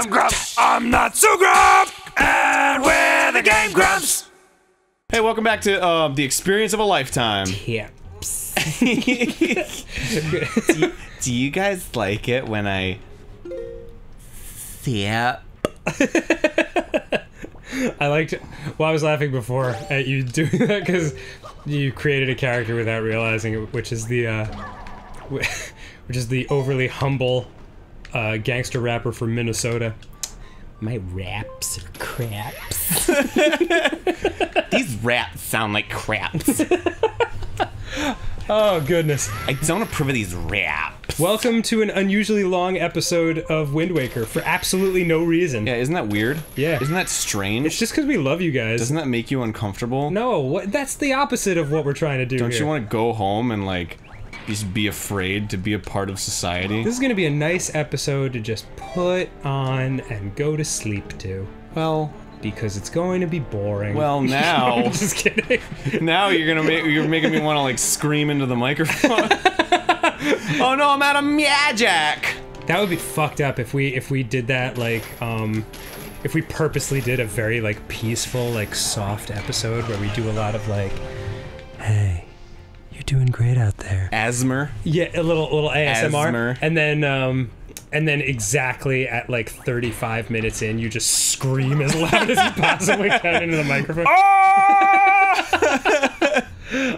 I'm Grumps. I'm not so Grump. And we're the Game Grumps. Hey, welcome back to uh, the experience of a lifetime. Tips. Do you guys like it when I sip? I liked. Well, I was laughing before at you doing that because you created a character without realizing it, which is the, uh, which is the overly humble uh, gangster rapper from Minnesota. My raps are craps. These raps sound like craps. Oh goodness! I don't approve of these raps. Welcome to an unusually long episode of Wind Waker for absolutely no reason. Yeah, isn't that weird? Yeah. Isn't that strange? It's just because we love you guys. Doesn't that make you uncomfortable? no, what, that's the opposite of what we're trying to do. Don't here. you want to go home and like just be afraid to be a part of society? This is gonna be a nice episode to just put on and go to sleep to. Well, Because it's going to be boring. well now, just kidding. now you're gonna make you're making me want to like scream into the microphone. oh no, I'm out of magic. That would be fucked up if we if we did that like um if we purposely did a very like peaceful like soft episode where we do a lot of like hey you're doing great out there Asthma. yeah a little little ASMR Asthma. and then um and then exactly at like 35 minutes in you just scream as loud as you possibly can into the microphone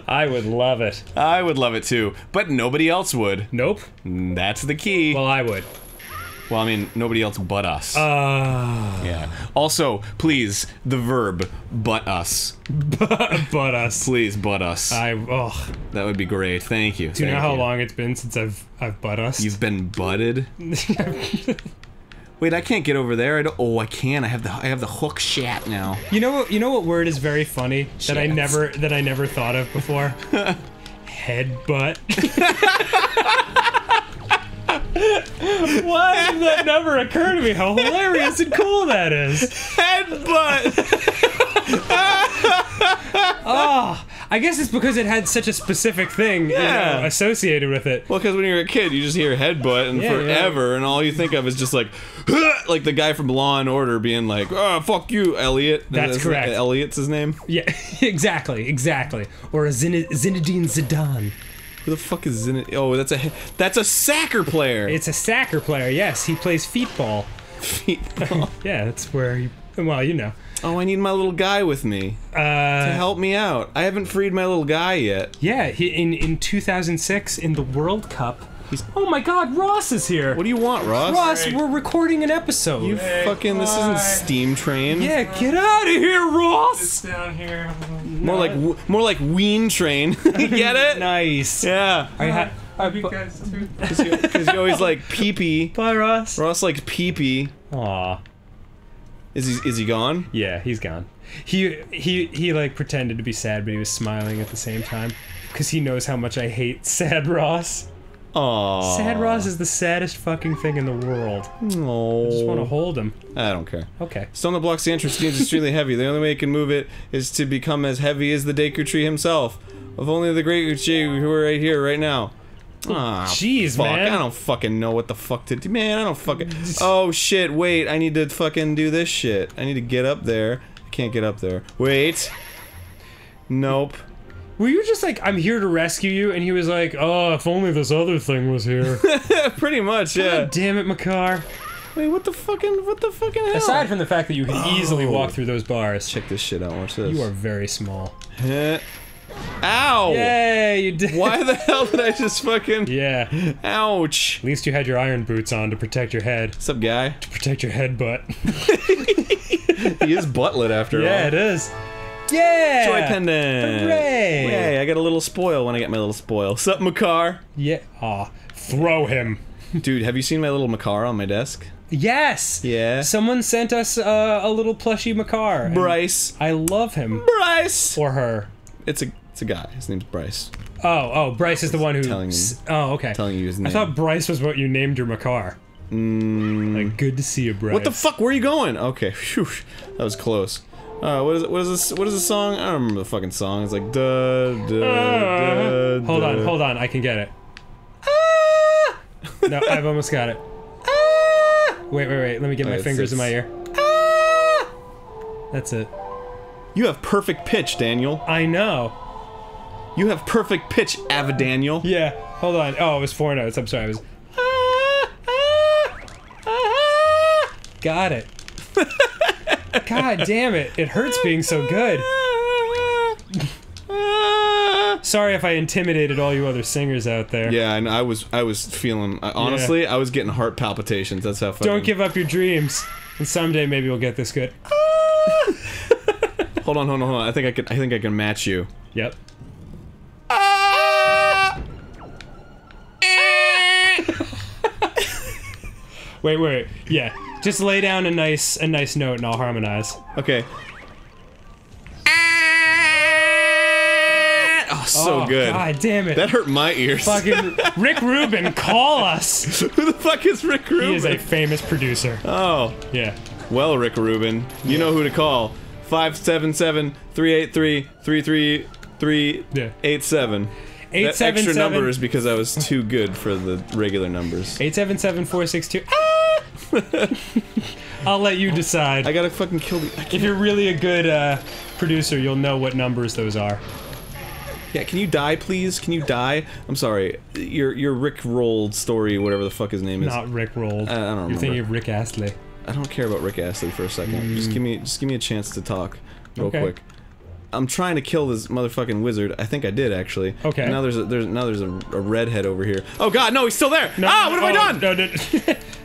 I would love it I would love it too, but nobody else would. nope That's the key. well I would Well, I mean, nobody else but us. uh yeah. Also, please, the verb "but us." but us Please, but us. I oh that would be great. Thank you. Do you know how long it's been since I've I've butt us? You've been butted. Wait, I can't get over there. I oh, I can. I have the I have the hook shat now. you know what? You know what word is very funny that I never that I never thought of before. Headbutt. Why did that never occur to me? How hilarious and cool that is! Headbutt. Oh, ah, I guess it's because it had such a specific thing you know, associated with it. well, because when you're a kid, you just hear headbutt and Yeah, forever, and all you think of is just like, like the guy from Law and Order being like, "Oh, fuck you, Elliot." That's correct. Elliot's his name. Yeah, exactly, exactly. Or a Zin- Zinedine Zidane. Who the fuck is in it? Oh, that's a that's a soccer player. It's a soccer player. Yes, he plays feetball. Feetball. Yeah, that's where he. Well, you know. oh, I need my little guy with me to Uh, help me out. I haven't freed my little guy yet. yeah, he, in in 2006 in the World Cup. Oh my God, Ross is here. What do you want, Ross? Ross, we're recording an episode. You fucking. This isn't Steam Train. yeah, get out of here, Ross. Down here. More like more like Ween Train. get it? Nice. Yeah. I ha- I You bu- guys too. Because you always like pee pee. Bye, Ross. Ross likes pee pee. Aw. Is he is he gone? Yeah, he's gone. He he he like pretended to be sad, but he was smiling at the same time because he knows how much I hate sad Ross. Aww. Sad Ross is the saddest fucking thing in the world. I just want to hold him. I don't care. Okay. Stone that blocks the entrance seems extremely heavy. The only way it can move it is to become as heavy as the Deku Tree himself. If only the Great Uchi who are right here, right now. Ah, Jeez, fuck. man. I don't fucking know what the fuck to do. Man, I don't fucking. Oh shit, wait. I need to fucking do this shit. I need to get up there. I can't get up there. Wait. Nope. Were you just like, I'm here to rescue you? And he was like, oh, if only this other thing was here. Pretty much, yeah. God damn it, Makar. Wait, what the fucking. What the fucking hell? Aside from the fact that you can easily walk oh. through those bars, Check this shit out. Watch this. you are very small. Ow! Yay, you did. Why the hell did I just fucking. Yeah. Ouch! At least you had your iron boots on to protect your head. What's up, guy? To protect your head butt. He is buttlet after all. yeah, it is. Yeah! Joy pendant. Hooray! Yay! I get a little spoil when I get my little spoil. Sup, Makar? Yeah. Aw. Throw him. Dude, have you seen my little Makar on my desk? Yes! Yeah. Someone sent us uh, a little plushy Makar. Bryce. I love him. Bryce. Or her. It's a it's a guy. His name's Bryce. Oh, oh, Bryce is the one who. Telling you. Oh, okay. Telling you his name. I thought Bryce was what you named your Makar. Mm, Like, good to see you, Bryce. what the fuck? Where are you going? Okay, phew, that was close. Uh, what is it? What is this? What is the song? I don't remember the fucking song. It's like duh duh duh. Uh, Hold on, hold on. I can get it. Ah! no, I've almost got it. Ah! Wait, wait, wait. Let me get my it's- fingers in my ear. Ah! That's it. You have perfect pitch, Daniel. I know. You have perfect pitch, Avadaniel. Yeah. Hold on. Oh, it was four notes. I'm sorry. I was. Ah, ah, ah. Got it. God damn it. It hurts being so good. Sorry if I intimidated all you other singers out there. Yeah, and I was I was feeling I, honestly I was getting heart palpitations. That's how fucking. Don't give up your dreams. And someday maybe we'll get this good. Hold on, hold on, hold on. I think I can I think I can match you. Yep. Wait, wait. Yeah. Just lay down a nice a nice note and I'll harmonize. Okay. Ah! Oh, so oh, good. God damn it. That hurt my ears. Fucking Rick Rubin, call us. Who the fuck is Rick Rubin? He is a famous producer. oh, Yeah. well, Rick Rubin, you know who to call. 577-383-3337. Yeah. That extra 877 number is because I was too good for the regular numbers. 877-462. I'll let you decide. I gotta fucking kill the. I if you're really a good uh, producer, you'll know what numbers those are. yeah, can you die, please? Can you die? I'm sorry. Your your Rick rolled story, whatever the fuck his name is. Not Rick Rolled. I don't know. You're remember. thinking of Rick Astley. I don't care about Rick Astley for a second. Just give me just give me a chance to talk real Okay. quick. I'm trying to kill this motherfucking wizard. I think I did actually. Okay. And now there's a, there's now there's a, a redhead over here. Oh god, no, he's still there. No, ah, what have I oh, done? No, no.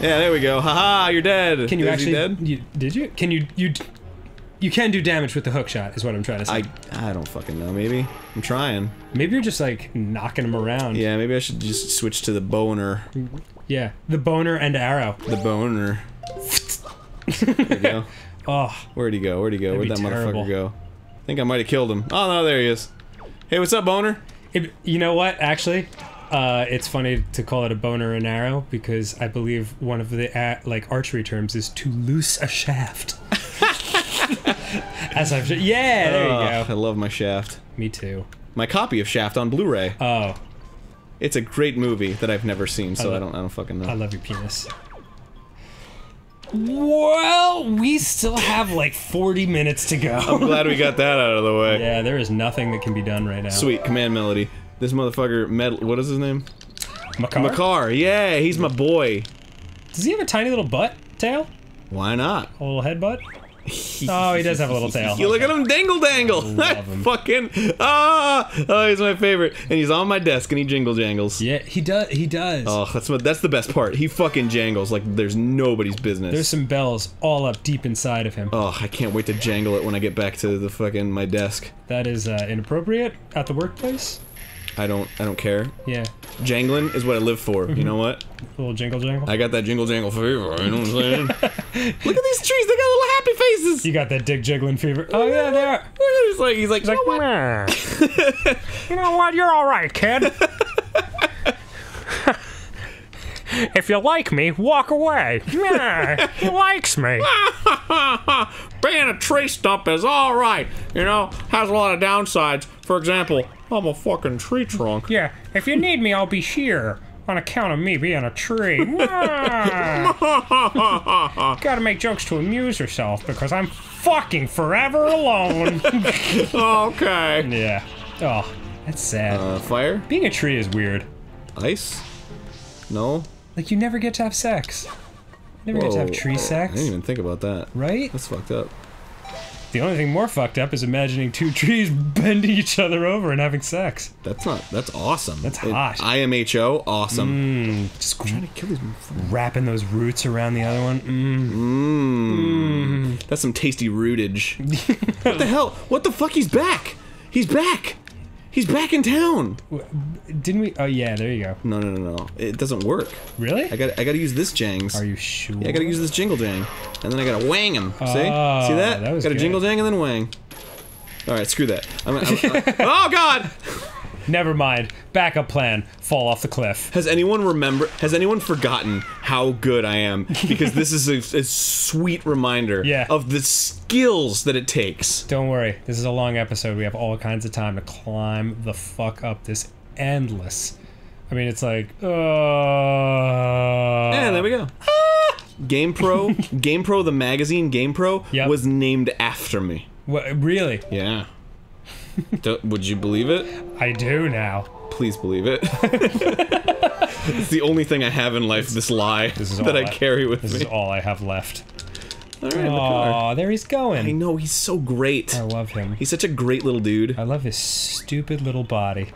Yeah, there we go. Haha, you're dead. Can you Is actually? dead? You, did you? Can you? You? You can do damage with the hook shot, is what I'm trying to say. I I don't fucking know. Maybe I'm trying. Maybe you're just like knocking him around. Yeah, maybe I should just switch to the boner. Yeah. The boner and arrow. The boner. There go. Oh, Where'd he go? Where'd he go? Where'd that terrible. motherfucker go? I think I might have killed him. Oh no, there he is. Hey, what's up, boner? It, you know what? Actually, uh, it's funny to call it a bow or an arrow because I believe one of the uh, like archery terms is to loose a shaft. As I've yeah, there you I love my Shaft. Me too. My copy of Shaft on Blu-ray. Oh, It's a great movie that I've never seen, so I, love- don't I don't fucking know. I love your penis. Well, we still have like 40 minutes to go. I'm glad we got that out of the way. yeah, there is nothing that can be done right now. Sweet command melody. This motherfucker, Med- what is his name? Makar? Makar. Yeah, he's my boy. Does he have a tiny little butt tail? Why not? A little head butt? Oh, he does have a little tail. You look at him dangle dangle. Love him. Fucking ah! Oh, he's my favorite, and he's on my desk and he jingle jangles. Yeah, he does. He does. Oh, that's that's the best part. He fucking jangles like there's nobody's business. There's some bells all up deep inside of him. Oh, I can't wait to jangle it when I get back to the fucking my desk. That is uh, inappropriate at the workplace. I don't I don't care. Yeah, Jangling is what I live for. Mm-hmm. You know what? a little jingle jangle. I got that jingle jangle fever. You know what I'm saying? Look at these trees. They got little happy faces. you got that dick jiggling fever. Oh yeah, they are. He's like he's like, you know what? you know what? You're all right, kid. if you like me, walk away. Yeah, he likes me. Being a tree stump is all right. You know, has a lot of downsides. For example, I'm a fucking tree trunk. Yeah, if you need me, I'll be here. On account of me being a tree. Gotta make jokes to amuse yourself because I'm fucking forever alone. okay. yeah. Oh, that's sad. Uh, fire, Being a tree is weird. ice. No. Like, you never get to have sex. You never get to have tree sex. I didn't even think about that. Right? That's fucked up. The only thing more fucked up is imagining two trees bending each other over and having sex. That's not. That's awesome. That's It- hot. IMHO, awesome. Just Trying to kill these. wrapping those roots around the other one. Mm. Mmm. That's some tasty rootage. what the hell? What the fuck? He's back. He's back. He's back in town. Didn't we? Oh, yeah, there you go. No, no, no, no. It doesn't work. Really? I got. I got to use this jangs. Are you sure? Yeah, I gotta use this jingle jang, and then I gotta wang him. See? Oh, See that? that was gotta jingle jang and then wang. All right, screw that. I'm, I'm, I'm- oh God! Never mind. Backup plan. Fall off the cliff. Has anyone remember? Has anyone forgotten how good I am? Because this is a, a sweet reminder Yeah. of the skills that it takes. Don't worry. This is a long episode. We have all kinds of time to climb the fuck up this endless. I mean, it's like. Uh, And there we go. GamePro, GamePro, the magazine GamePro Yep. was named after me. What, really? Yeah. Do- would you believe it? I do now. Please believe it. it's the only thing I have in life. This lie This is that all I carry with This me. This is all I have left. all right, the. Oh, there he's going. I know he's so great. I love him. He's such a great little dude. I love his stupid little body.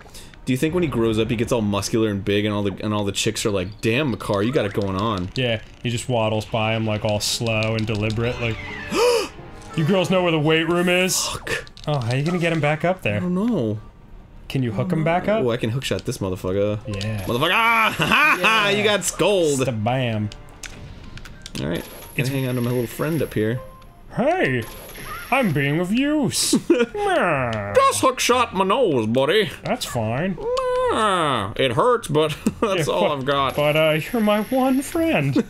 Do you think when he grows up, he gets all muscular and big, and all the and all the chicks are like, "Damn, Makar, you got it going on." Yeah, he just waddles by him like all slow and deliberate, like. you girls know where the weight room is? Fuck. Oh, how are you gonna get him back up there? Oh no. Can you hook him back up? Oh, I can hookshot this motherfucker. Yeah. Motherfucker! Ah, ha, ha, ha, you got scolded. bam. All right, gonna hang on to my little friend up here. Hey, I'm being of use. Just hookshot my nose, buddy. That's fine. It hurts, but that's Yeah, all I've got. But uh, you're my one friend.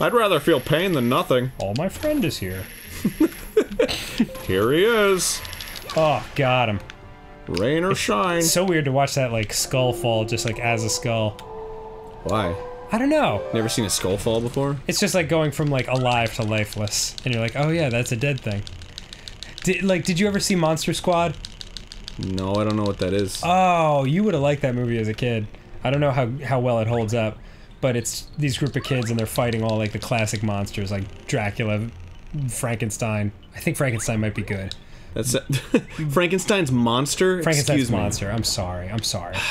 I'd rather feel pain than nothing. All my friend is here. Here he is. Oh, got him. Rain or shine. So weird to watch that like skull fall just like as a skull. Why? I don't know. Never seen a skull fall before? It's just like going from like alive to lifeless, and you're like, oh yeah, that's a dead thing. Did like did you ever see Monster Squad? No, I don't know what that is. Oh, you would have liked that movie as a kid. I don't know how how well it holds up, but it's these group of kids and they're fighting all like the classic monsters like Dracula, Frankenstein. I think Frankenstein might be good. That's Frankenstein's monster. Frankenstein's Excuse me. monster. I'm sorry. I'm sorry.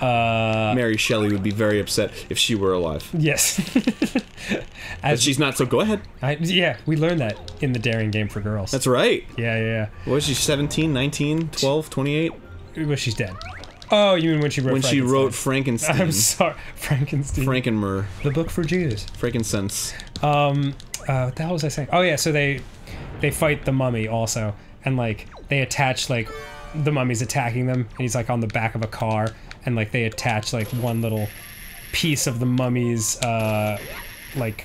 Uh, Mary Shelley would be very upset if she were alive. yes. But As she's not, so go ahead. I, yeah, we learned that in the Daring Game for Girls. That's right. yeah, yeah, What was she, 17, 19, 12, 28? yeah. Well, she's dead. Oh, you mean when she wrote When she wrote Frankenstein. Frankenstein. I'm sorry, Frankenstein. Frankenmer. the book for Jews. Frankincense. Um, uh, what the hell was I saying? Oh yeah, so they they fight the mummy also, and like they attach like the mummy's attacking them, and he's like on the back of a car, and like they attach like one little piece of the mummy's uh like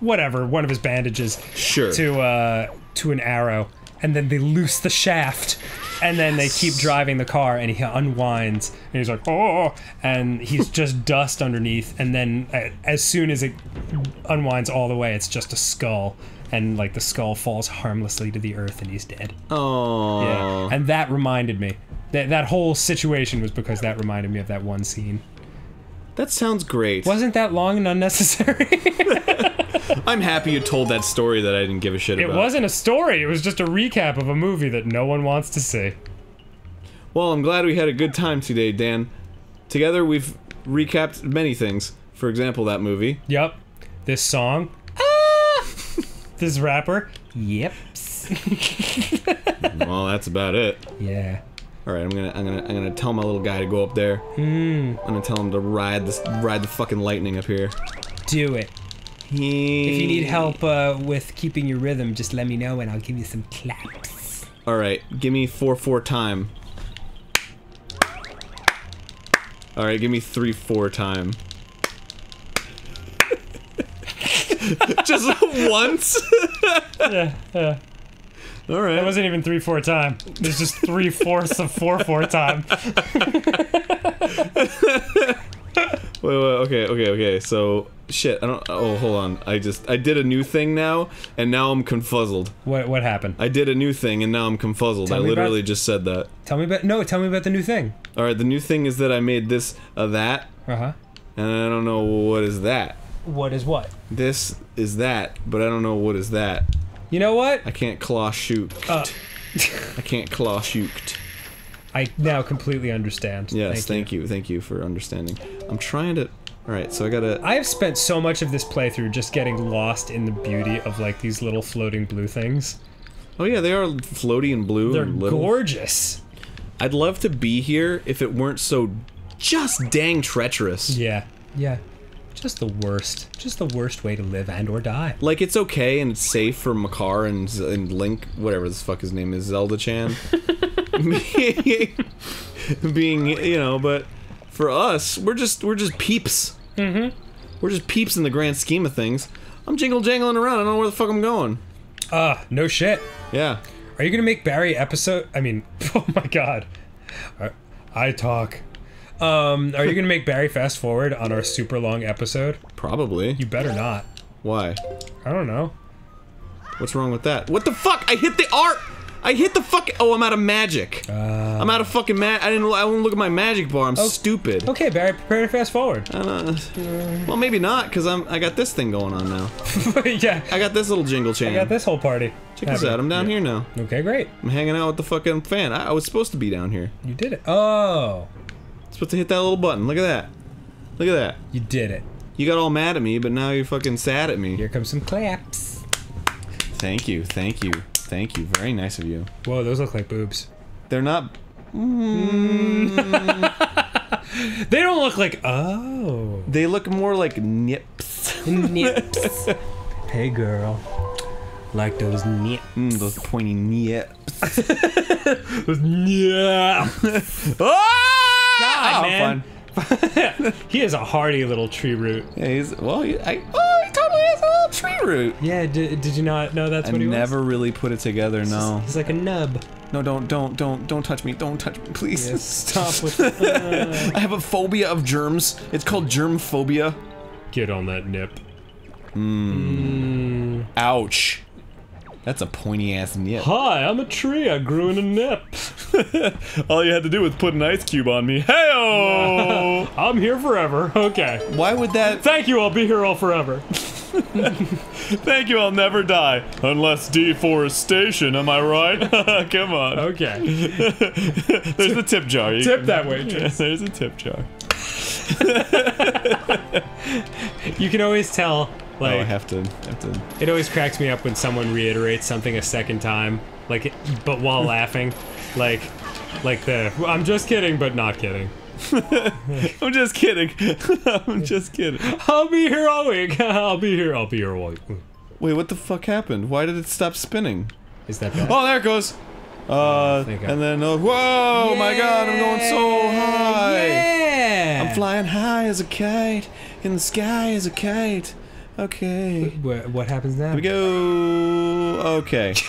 whatever one of his bandages Sure. to uh to an arrow, and then they loose the shaft. And then they keep driving the car, and he unwinds, and he's like, "Oh!" And he's just dust underneath. And then, uh, as soon as it unwinds all the way, it's just a skull, and like the skull falls harmlessly to the earth, and he's dead. Oh. Yeah, and that reminded me. That that whole situation was because that reminded me of that one scene. That sounds great. Wasn't that long and unnecessary? I'm happy you told that story that I didn't give a shit it about. It wasn't a story. It was just a recap of a movie that no one wants to see. Well, I'm glad we had a good time today, Dan. Together, we've recapped many things. For example, that movie. Yep. This song. This rapper. Yep. well, that's about it. Yeah. All right, I'm gonna, I'm gonna, I'm gonna tell my little guy to go up there. Mm. I'm gonna tell him to ride this, ride the fucking lightning up here. Do it. He... If you need help uh, with keeping your rhythm, just let me know and I'll give you some claps. All right, give me four four time. All right, give me three four time. Just once. yeah, yeah. All right. It wasn't even three four time. There's just three fourths of four four time. Wait, wait, okay, okay, okay. So, shit. I don't. Oh, hold on. I just I did a new thing now, and now I'm confuzzled. What what happened? I did a new thing, and now I'm confuzzled. Tell I me about- literally just said that. Tell me about no. Tell me about the new thing. All right, the new thing is that I made this a that, Uh huh. and I don't know what is that. What is what? This is that, but I don't know what is that. You know what? I can't claw shoot. Uh, I can't claw shoot. I now completely understand. Yes, thank, you. Thank you for understanding. I'm trying to. All right, so I gotta. I have spent so much of this playthrough just getting lost in the beauty of like these little floating blue things. Oh yeah, they are floaty and blue They're and gorgeous. I'd love to be here if it weren't so just dang treacherous. Yeah. Yeah. Just the worst. Just the worst way to live and or die. Like it's okay and it's safe for Makar and, and Link, whatever the fuck his name is, Zelda Chan, being, being, you know, but for us, we're just we're just peeps. Mm-hmm. We're just peeps in the grand scheme of things. I'm jingle jangling around. I don't know where the fuck I'm going. Ah, no shit. Yeah. Are you gonna make Barry episode? I mean, oh my god. I, I talk. Um, are you gonna make Barry fast forward on our super long episode? Probably. You better not. Why? I don't know. What's wrong with that? What the fuck? I hit the art. I hit the fuck. Oh, I'm out of magic. Uh, I'm out of fucking mag. I didn't. I won't look at my magic bar. I'm stupid. okay, Barry, prepare to fast forward. Uh, well, maybe not, cause I'm. I got this thing going on now. yeah, I got this little jingle chain. I got this whole party. Check this out. I'm down here now. Okay, great. I'm hanging out with the fucking fan. I, I was supposed to be down here. You did it. Oh, Supposed to hit that little button. Look at that. Look at that. you did it. You got all mad at me, but now you're fucking sad at me. Here comes some claps. Thank you. Thank you. Thank you. Very nice of you. Whoa, those look like boobs. They're not. They don't look like. Oh. They look more like nips. Nips. hey, girl. Like those nips. Mm, those pointy nips. Those nips. Oh! God, Oh, man. fun. he is a hardy little tree root. Yeah, he's well. He, I, oh, he totally has a little tree root. Yeah, did, did you not know that's I what he never really put it together. was? No, He's like a nub. no, don't, don't, don't, don't touch me. Don't touch me, please. Yeah, stop with the, I have a phobia of germs. It's called germ phobia. Get on that nip. mmm Ouch. That's a pointy ass nip. Hi, I'm a tree. I grew in a nip. All you had to do was put an ice cube on me. Heyo! I'm here forever. Okay. Why would that? Thank you. I'll be here all forever. Thank you. I'll never die unless deforestation. Am I right? Come on. Okay. There's the tip jar. You Tip can- that waitress. There's a tip jar. You can always tell. Oh, I have to. Have to. it always cracks me up when someone reiterates something a second time. Like, but while laughing. Like, like the I'm just kidding, but not kidding. I'm just kidding. I'm just kidding. I'll be here all week. I'll be here. I'll be here all week. Wait, what the fuck happened? Why did it stop spinning? Is that bad? Oh, there it goes. Uh, God. and then uh, whoa, my God, I'm going so high. Yeah. I'm flying high as a kite in the sky as a kite. Okay. What, what happens now? Here we go. Okay.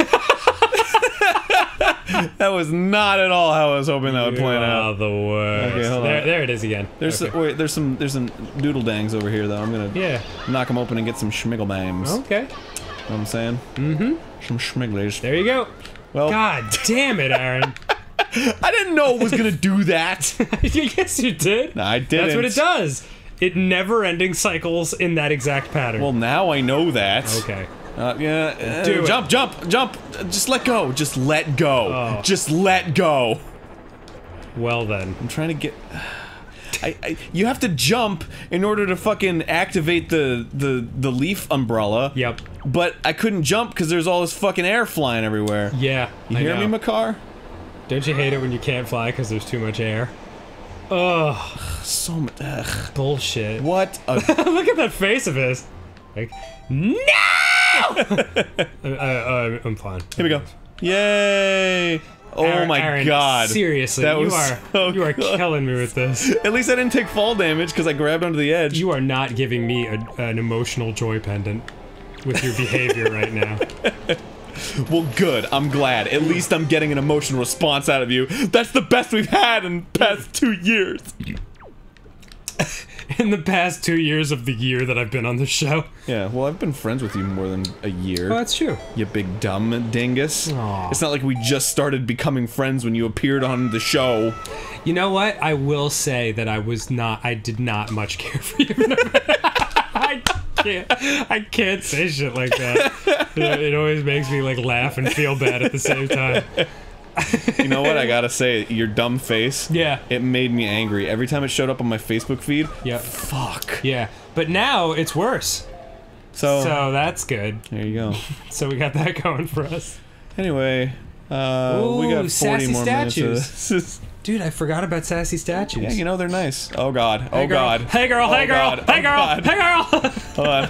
that was not at all how I was hoping that would plan Ah, out. the worst. Okay, hold there, on. there it is again. There's okay. some, wait, there's some there's some doodle dangs over here though. I'm gonna yeah. knock them open and get some schmiggle bangs. Okay. Know what I'm saying? Mm-hmm. Some schmigglers. There you go. Well, God damn it, Arin. I didn't know it was gonna do that. yes, you did. I didn't. That's what it does. It never-ending cycles in that exact pattern. Well, now I know that. okay. Uh, yeah. uh, Do it. jump, jump, jump. Uh, Just let go. Just let go. Oh. Just let go. Well then. I'm trying to get. I, I, you have to jump in order to fucking activate the the the leaf umbrella. Yep. But I couldn't jump because there's all this fucking air flying everywhere. Yeah. You I hear know. me, Makar? Don't you hate it when you can't fly because there's too much air? Ugh, So much. Ugh. bullshit. What a. Look at that face of his. Like, no! I, I, I'm fine. Here we go. Yay! Oh Arin- my Arin, god. Seriously, That you was are so you are good. killing me with this. At least I didn't take fall damage because I grabbed onto the edge. You are not giving me a, an emotional joy pendant with your behavior right now. Well, good. I'm glad. At least I'm getting an emotional response out of you. That's the best we've had in the past two years. In the past two years of the year that I've been on the show. Yeah, well, I've been friends with you more than a year. Oh, that's true. You big dumb dingus. Aw. It's not like we just started becoming friends when you appeared on the show. You know what? I will say that I was not. I did not much care for you. I can't. I can't say shit like that. It, it always makes me like laugh and feel bad at the same time. You know what? I gotta say, your dumb face. Yeah. It made me angry. Every time it showed up on my Facebook feed. Yep. Fuck. Yeah. But now it's worse. So, So that's good. there you go. So we got that going for us. Anyway, uh, we got 40 sassy more minutes of statues. this. Dude, I forgot about sassy statues. yeah, you know they're nice. Oh god. Oh Hey, god. Hey girl, Oh, hey girl, God. hey Oh, girl, God. hey girl, Hold on.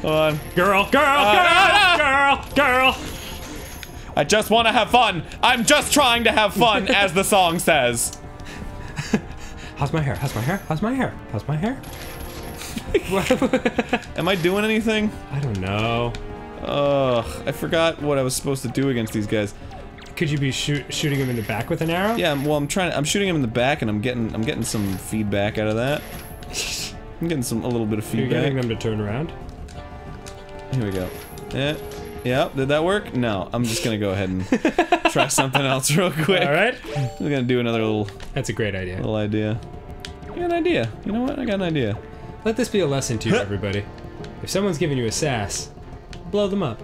Hold on. girl, girl, uh, girl, girl, girl. I just want to have fun. I'm just trying to have fun, as the song says. How's my hair? How's my hair? How's my hair? How's my hair? Am I doing anything? I don't know. Ugh, I forgot what I was supposed to do against these guys. Could you be shoot, shooting him in the back with an arrow? Yeah, well, I'm trying. I'm shooting him in the back, and I'm getting. I'm getting some feedback out of that. I'm getting some a little bit of feedback. You're getting them to turn around. Here we go. Yeah. Yep. Did that work? No. I'm just gonna go ahead and try something else real quick. All right. I'm gonna do another little That's a great idea. little idea. I got an idea. You know what? I got an idea. Let this be a lesson to you, everybody. If someone's giving you a sass, blow them up.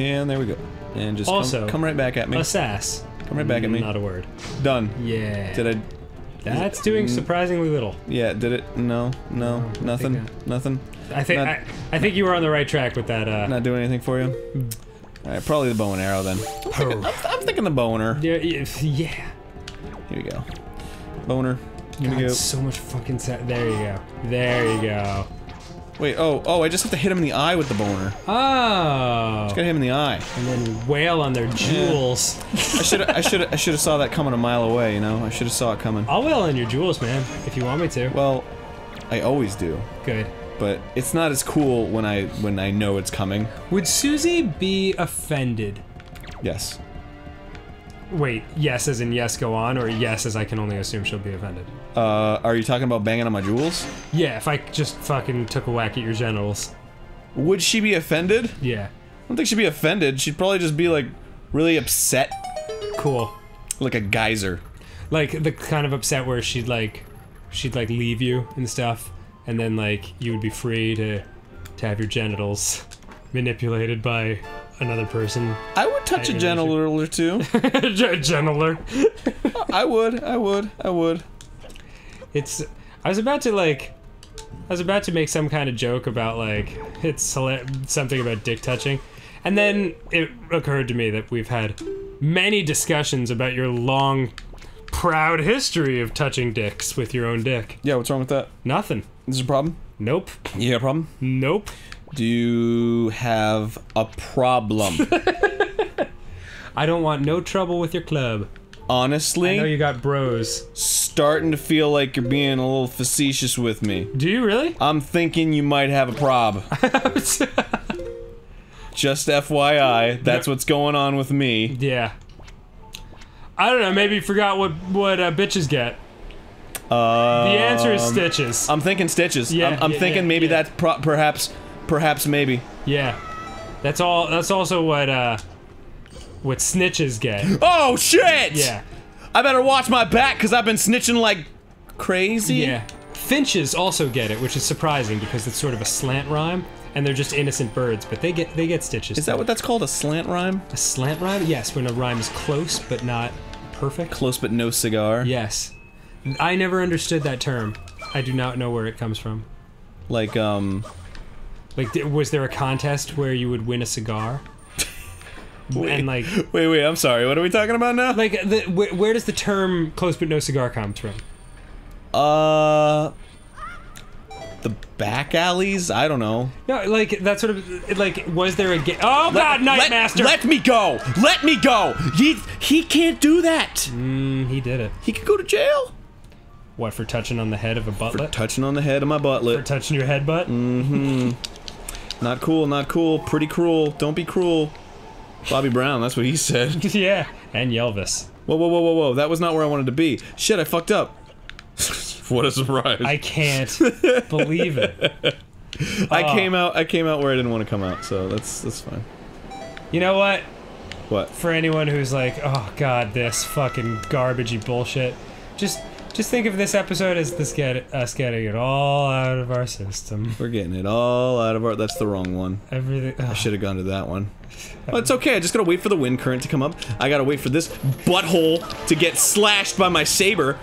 And there we go. And just Also, come, come right back at me. A sass. Come right back at me. Not a word. Done. Yeah. Did I? That's doing surprisingly little. Yeah. Did it? No. No. Nothing. I- Nothing. I think Not- I, I think you were on the right track with that. Uh, Not doing anything for you. All right. Probably the bow and arrow then. I'm thinking, I'm, I'm thinking the boner. yeah, yeah, yeah. Here we go. Boner. Here we go. so much fucking sa- There you go. There you go. Wait. Oh. Oh. I just have to hit him in the eye with the boner. Oh. Gotta hit him in the eye. And then wail on their jewels. I should. I should. I should have saw that coming a mile away. You know. I should have saw it coming. I'll wail on your jewels, man, if you want me to. Well, I always do. Good. But it's not as cool when I when I know it's coming. Would Susie be offended? Yes. Wait, yes as in yes, go on, or yes as I can only assume she'll be offended? Uh, are you talking about banging on my jewels? Yeah, if I just fucking took a whack at your genitals. Would she be offended? Yeah. I don't think she'd be offended. She'd probably just be like really upset, Cool. like a geyser. Like the kind of upset where she'd like she'd like leave you and stuff, and then like you would be free to to have your genitals manipulated by another person. I would touch a genital or two. Gentler. I would. I would. I would. It's. I was about to like. I was about to make some kind of joke about like it's something about dick touching, and then it occurred to me that we've had many discussions about your long, proud history of touching dicks with your own dick. Yeah. What's wrong with that? Nothing. Is there a problem? Nope. You got a problem? Nope. Do you have a problem? I don't want no trouble with your club. I know you got bros. starting to feel like you're being a little facetious with me. Do you really? I'm thinking you might have a prob. Just FYI, that's what's going on with me. yeah. I don't know. Maybe you forgot what what uh, bitches get. Uh, The answer is stitches. I'm thinking stitches. Yeah, I'm, I'm yeah, thinking yeah, maybe yeah. that's pro- perhaps, perhaps maybe. Yeah. That's all that's also what uh what snitches get. Oh shit! Yeah. I better watch my back because I've been snitching like crazy. Yeah. Finches also get it, which is surprising because it's sort of a slant rhyme and they're just innocent birds, but they get they get stitches. Is that what that's called? A slant rhyme? a slant rhyme? Yes, when a rhyme is close but not perfect. Close but no cigar. Yes. I never understood that term. I do not know where it comes from. Like um. Like, was there a contest where you would win a cigar? And like, Wait, wait. I'm sorry. What are we talking about now? like, the, wh- where does the term "close but no cigar" comes from? Uh. The back alleys? I don't know. No, like that sort of like, was there a game? Oh God, let, Nightmaster! let me go. Let me go. He he can't do that. Mm, he did it. He could go to jail What for touching on the head of a for touching on the head of my For touching your head butt? Not cool. Not cool. Pretty cruel. Don't be cruel. Bobby Brown. That's what he said. yeah, and Yelvis. Whoa, whoa, whoa, whoa, whoa. That was not where I wanted to be. Shit, I fucked up. what a surprise. I can't believe it. I Oh. came out I came out where I didn't want to come out, so that's that's fine. You know what? What? For anyone who's like, oh God, this fucking garbagey bullshit, just just think of this episode as this get us uh, getting it all out of our system. We're getting it all out of our that's the wrong one. Everything. I should have gone to that one. Well, it's okay. I just gotta wait for the wind current to come up. I gotta wait for this butthole to get slashed by my saber.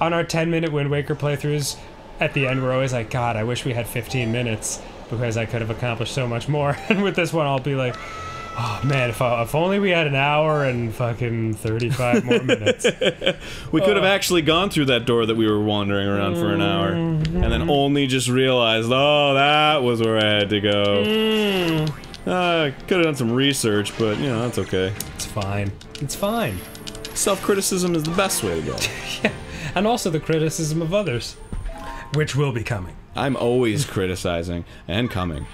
on our 10 minute Wind Waker playthroughs, at the end, we're always like, God, I wish we had 15 minutes because I could have accomplished so much more. And with this one, I'll be like, oh man, if, I, if only we had an hour and fucking 35 more minutes. We could have actually gone through that door that we were wandering around for an hour, and then mm-hmm. only just realized, oh, that was where I had to go. Mm. Uh, could have done some research, but you know that's okay. It's fine. It's fine. Self-criticism is the best way to go. And also the criticism of others, which will be coming. I'm always criticizing and coming.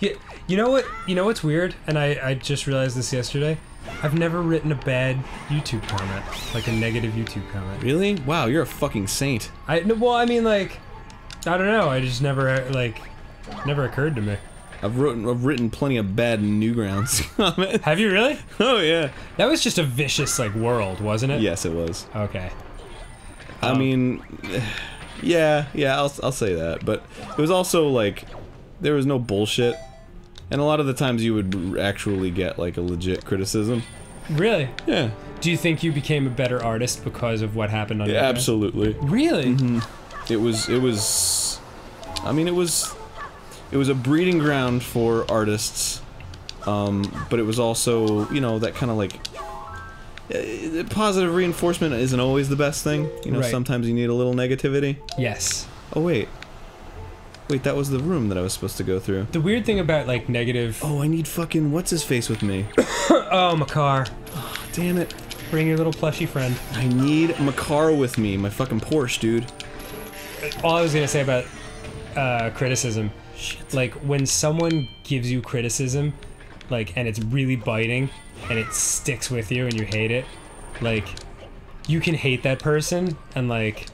You, you know what? You know what's weird? And I, I just realized this yesterday. I've never written a bad YouTube comment, like a negative YouTube comment. Really? Wow, you're a fucking saint. I no, well, I mean, like, I don't know. I just never like, never occurred to me. I've written I've written plenty of bad Newgrounds comments. Have you really? Oh yeah. That was just a vicious like world, wasn't it? Yes, it was. Okay. I Um, mean, yeah, yeah, I'll I'll say that. But it was also like there was no bullshit, and a lot of the times you would actually get like a legit criticism. Really? Yeah, Do you think you became a better artist because of what happened on yeah absolutely. Really? It was it was, I mean, it was it was a breeding ground for artists, um, but it was also you know that kind of like. uh, Positive reinforcement isn't always the best thing. You know, Right. sometimes you need a little negativity. Yes. Oh wait. Wait, that was the room that I was supposed to go through. The weird thing about like negative. Oh, I need fucking what's his face with me. Oh, Makar, Damn it. bring your little plushy friend. I need Makar with me, my fucking Porsche, dude. All I was gonna say about uh, criticism, like when someone gives you criticism, like and it's really biting, and it sticks with you and you hate it, like you can hate that person and like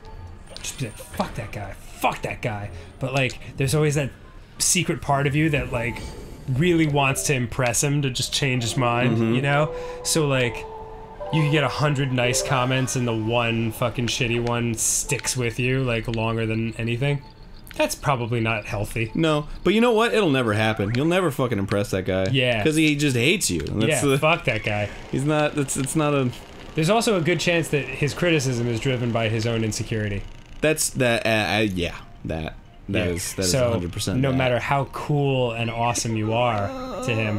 just be like fuck that guy, fuck that guy, but like there's always that secret part of you that like really wants to impress him to just change his mind, mm-hmm. you know? So like you can get a hundred nice comments and the one fucking shitty one sticks with you like longer than anything. That's probably not healthy. No, but you know what? It'll never happen. You'll never fucking impress that guy. Yeah. Because he just hates you. That's yeah, the, fuck that guy. he's not. It's it's not a. There's also a good chance that his criticism is driven by his own insecurity. That's that. Uh, uh, yeah, that that Yeah. is that is so 100. percent no matter how cool and awesome you are to him,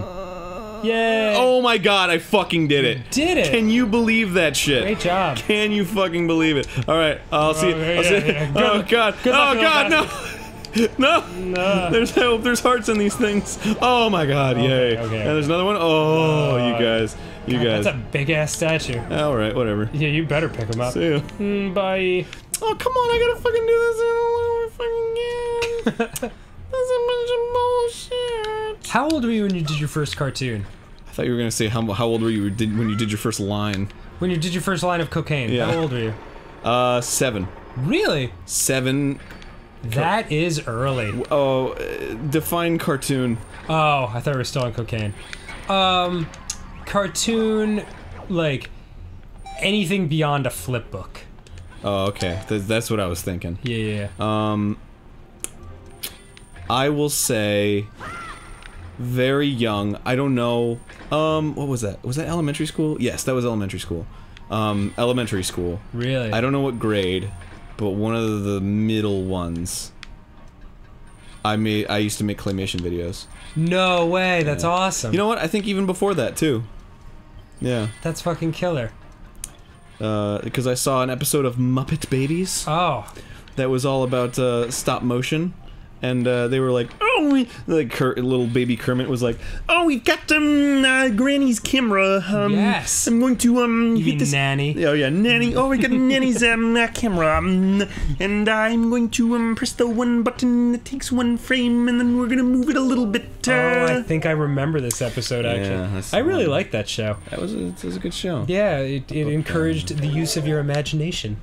yay! Oh my god! I fucking did it. did it! Can you believe that shit? Great job. Can you fucking believe it? All right, I'll see. Okay, I'll see. yeah. Oh god! good oh god! No! No! No. There's hope. There's hearts in these things. Oh my god! Yay! okay. And there's another one. Oh, you Uh, guys, you guys. That's a big ass statue. All right, whatever. Yeah, you better pick him up. See ya. Mm, bye. Oh come on! I gotta fucking do this all over fucking again. That's a bunch of bullshit. How old were you when you did your first cartoon? I thought you were gonna say how how old were you when you did your first line? When you did your first line of cocaine? Yeah. How old were you? Uh, seven. Really? Seven. That is early. Oh, uh, define cartoon. Oh, I thought we were still on cocaine. Um, cartoon, like anything beyond a flip book. Oh, okay. Th- that's what I was thinking. Yeah, yeah. yeah. Um, I will say very young. I don't know. Um, what was that? Was that elementary school? Yes, that was elementary school. Um, elementary school. really? I don't know what grade, but one of the middle ones. I made. I used to make claymation videos. No way. That's Yeah. awesome. You know what? I think even before that too. Yeah, that's fucking killer. Because I saw an episode of Muppet Babies. Oh, that was all about uh, stop motion, and uh, they were like, "Oh, we, like Ker- little baby Kermit was like, oh, we've got um uh, Granny's camera. Um, Yes. I'm going to um you hit mean this." nanny? Oh yeah, nanny. Oh, we got nanny's um uh, camera, um, and I'm going to um press the one button that takes one frame, and then we're gonna move it a little bit. Uh, Oh, I think I remember this episode actually. that's I really one. liked that show. that was a, that was a good show. Yeah, it, it encouraged the use of your imagination.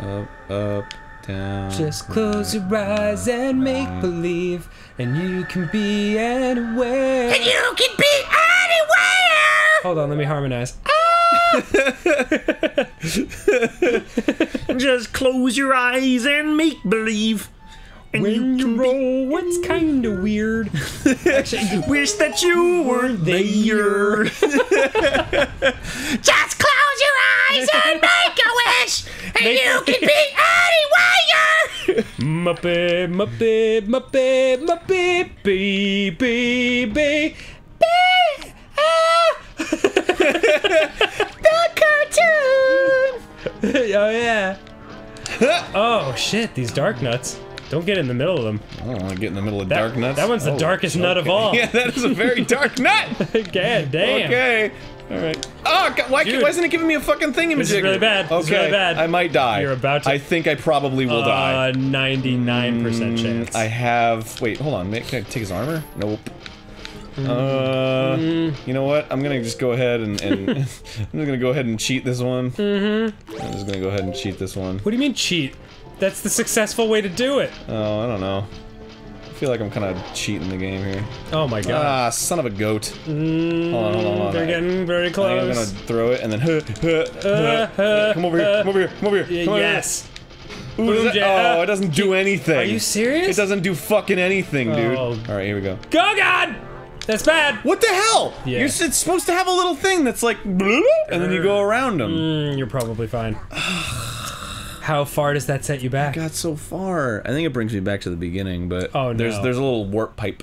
Up, up, down. Just close your eyes and make believe, and you can be anywhere. And you can be anywhere! Hold on, let me harmonize. Ah! Just close your eyes and make believe. And When you can be- roll, what's kind of weird? Actually, Wish that you weren't there. Just close your eyes and make a wish, and you can be anywhere! Muppet, Muppet, Muppet, Muppet, bee, bee, bee, bee. Ah! Cartoon! oh yeah. oh shit, these dark nuts. Don't get in the middle of them. I don't want to get in the middle of That, dark nuts. That one's the Oh, darkest nut of all. Yeah, that is a very dark nut. God damn. Okay. All right. Oh, God, why, Dude. why isn't it giving me a fucking thing This is really bad. Okay. Really bad. I might die. You're about to- I think I probably will die. Uh, 99% chance. Mm, I have. Wait, hold on. Can I take his armor? Nope. Mm. Uh, you know what? I'm gonna just go ahead and, and I'm just gonna go ahead and cheat this one. Mm-hmm. I'm just gonna go ahead and cheat this one. What do you mean cheat? That's the successful way to do it. Oh, I don't know. Feel like I'm kind of cheating the game here. Oh my god. Ah, son of a goat. hold on, hold on, hold on. They're getting very I think I'm gonna throw it and then. Huh, huh, huh, huh. Come over here. Come over here. Come over here. Come over here. yes. Ooh, Boom, that- oh, it doesn't do anything. Are you serious? It doesn't do fucking anything, dude. Oh. All right, here we go. Go God! That's bad. What the hell? Yeah. You're, it's supposed to have a little thing that's like, and then you go around them. Mm, you're probably fine. How far does that set you back? I Got so far. I think it brings me back to the beginning, but Oh, there's no. there's a little warp pipe,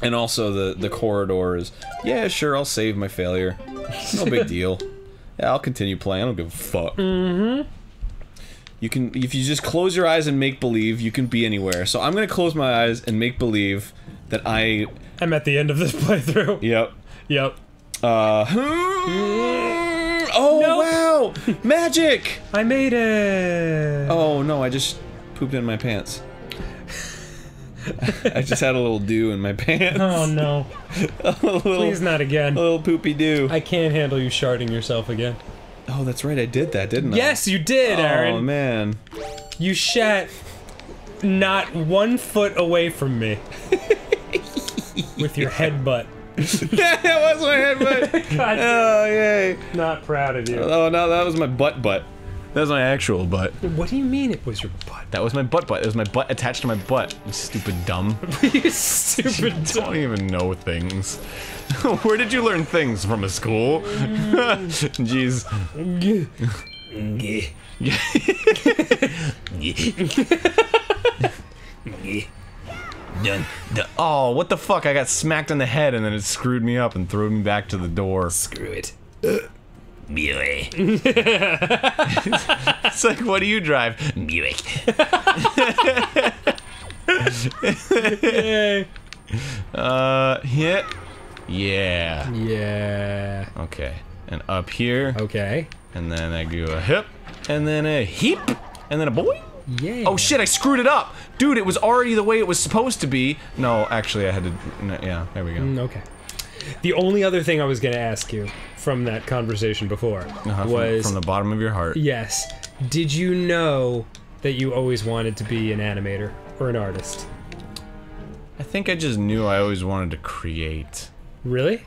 and also the the corridor is. Yeah, sure, I'll save my failure. No big deal. Yeah, I'll continue playing. I don't give a fuck. Mm-hmm. You can if you just close your eyes and make believe, you can be anywhere. So I'm gonna close my eyes and make believe that I. I'm at the end of this playthrough. Yep. Yep. Uh. Oh Nope. wow! Magic! I made it. Oh no, I just pooped in my pants. I just had a little dew in my pants. Oh no. little, Please not again. a little poopy dew. I can't handle you sharding yourself again. oh, that's right, I did that, didn't I? Yes, you did, oh, Arin. Oh man. You shat not one foot away from me. With your headbutt. that was my headbutt. God, oh yay! not proud of you. Oh no, that was my butt butt. That was my actual butt. What do you mean it was your butt? That was my butt butt. It was my butt attached to my butt. You stupid dumb. you stupid I don't even know things. Where did you learn things from a school? Jeez. Done. Done. Oh, what the fuck? I got smacked in the head and then it screwed me up and threw me back to the door. Screw it. Buick. It's like, what do you drive? Buick. Yay. Uh, hit. Yeah. Yeah. Okay. And up here, Okay. and then I do a hip, and then a heap, and then a boy. Yeah. Oh shit, I screwed it up! Dude, it was already the way it was supposed to be. No, actually, I had to. no, yeah, there we go. Mm, Okay. The only other thing I was gonna ask you from that conversation before Uh-huh, from- was from, the bottom of your heart. yes. Did you know that you always wanted to be an animator or an artist? I think I just knew I always wanted to create. Really?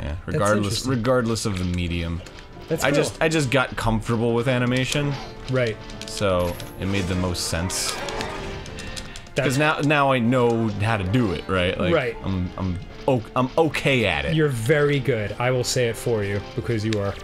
Yeah, regardless regardless of the medium. That's I cool. just I just got comfortable with animation, right. so it made the most sense. Because now now I know how to do it, right? Like Right. I'm I'm o- I'm okay at it. You're very good. I will say it for you because you are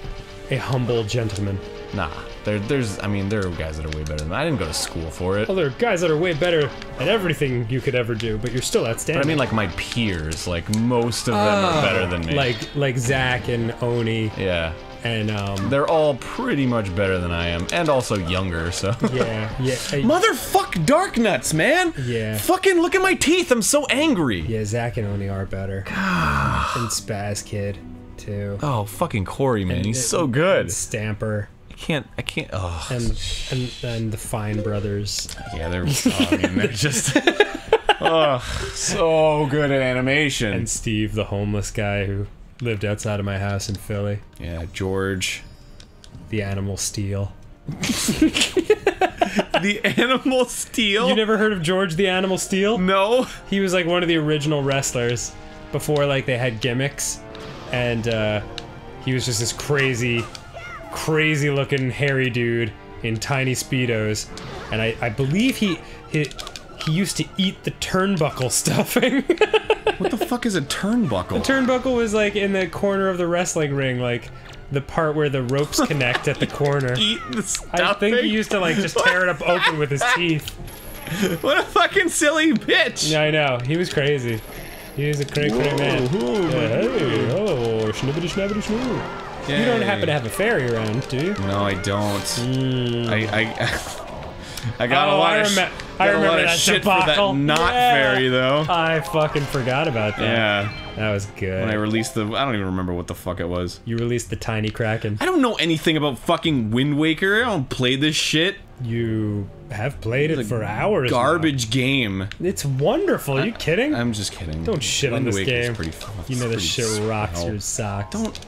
a humble gentleman. nah, there there's I mean there are guys that are way better than. I didn't go to school for it. Well, there are guys that are way better at everything you could ever do, but you're still outstanding. But I mean like my peers, like most of them are ah. better than me. Like like Zach and Oney yeah. And um They're all pretty much better than I am, and also younger, so. yeah yeah uh, Motherfuck dark nuts, man! Yeah. Fucking look at my teeth, I'm so angry! yeah Zach and Oney are better. God. and Spaz Kid too. Oh, fucking Corey, man, he's And- so good. and Stamper I can't, I can't, oh. and and and the Fine Brothers. yeah, they're, oh, I mean, they're just, oh, so good at animation. And Steve, the homeless guy who lived outside of my house in Philly. yeah, George. The Animal Steele. The Animal Steele? You never heard of George the Animal Steele? no? He was like one of the original wrestlers before like they had gimmicks, and uh, he was just this crazy, crazy looking hairy dude in tiny speedos, and I, I believe he he he used to eat the turnbuckle stuffing. What the fuck is a turnbuckle? The turnbuckle was like in the corner of the wrestling ring, like the part where the ropes connect at the corner. Eat the stuffing? I think he used to like just tear it up open with his teeth. What a fucking silly bitch! Yeah, I know. He was crazy. He was a crazy man. Whoa, Yeah, hey, oh, schnibbity schnabbity. You don't happen to have a fairy around, do you? No, I don't. Mm. I, I, I got Oh, a lot I of I got a lot remember of that shit for that not Yeah. fairy though. I fucking forgot about that. Yeah, That was good. when I released the, I don't even remember what the fuck it was. you released the tiny kraken. I don't know anything about fucking Wind Waker. I don't play this shit. You have played it for hours. now. Garbage game. It's wonderful. Are you kidding? I'm just kidding. Don't shit on Wind this Waker's game. Pretty, you know it's this shit rocks your socks. Don't,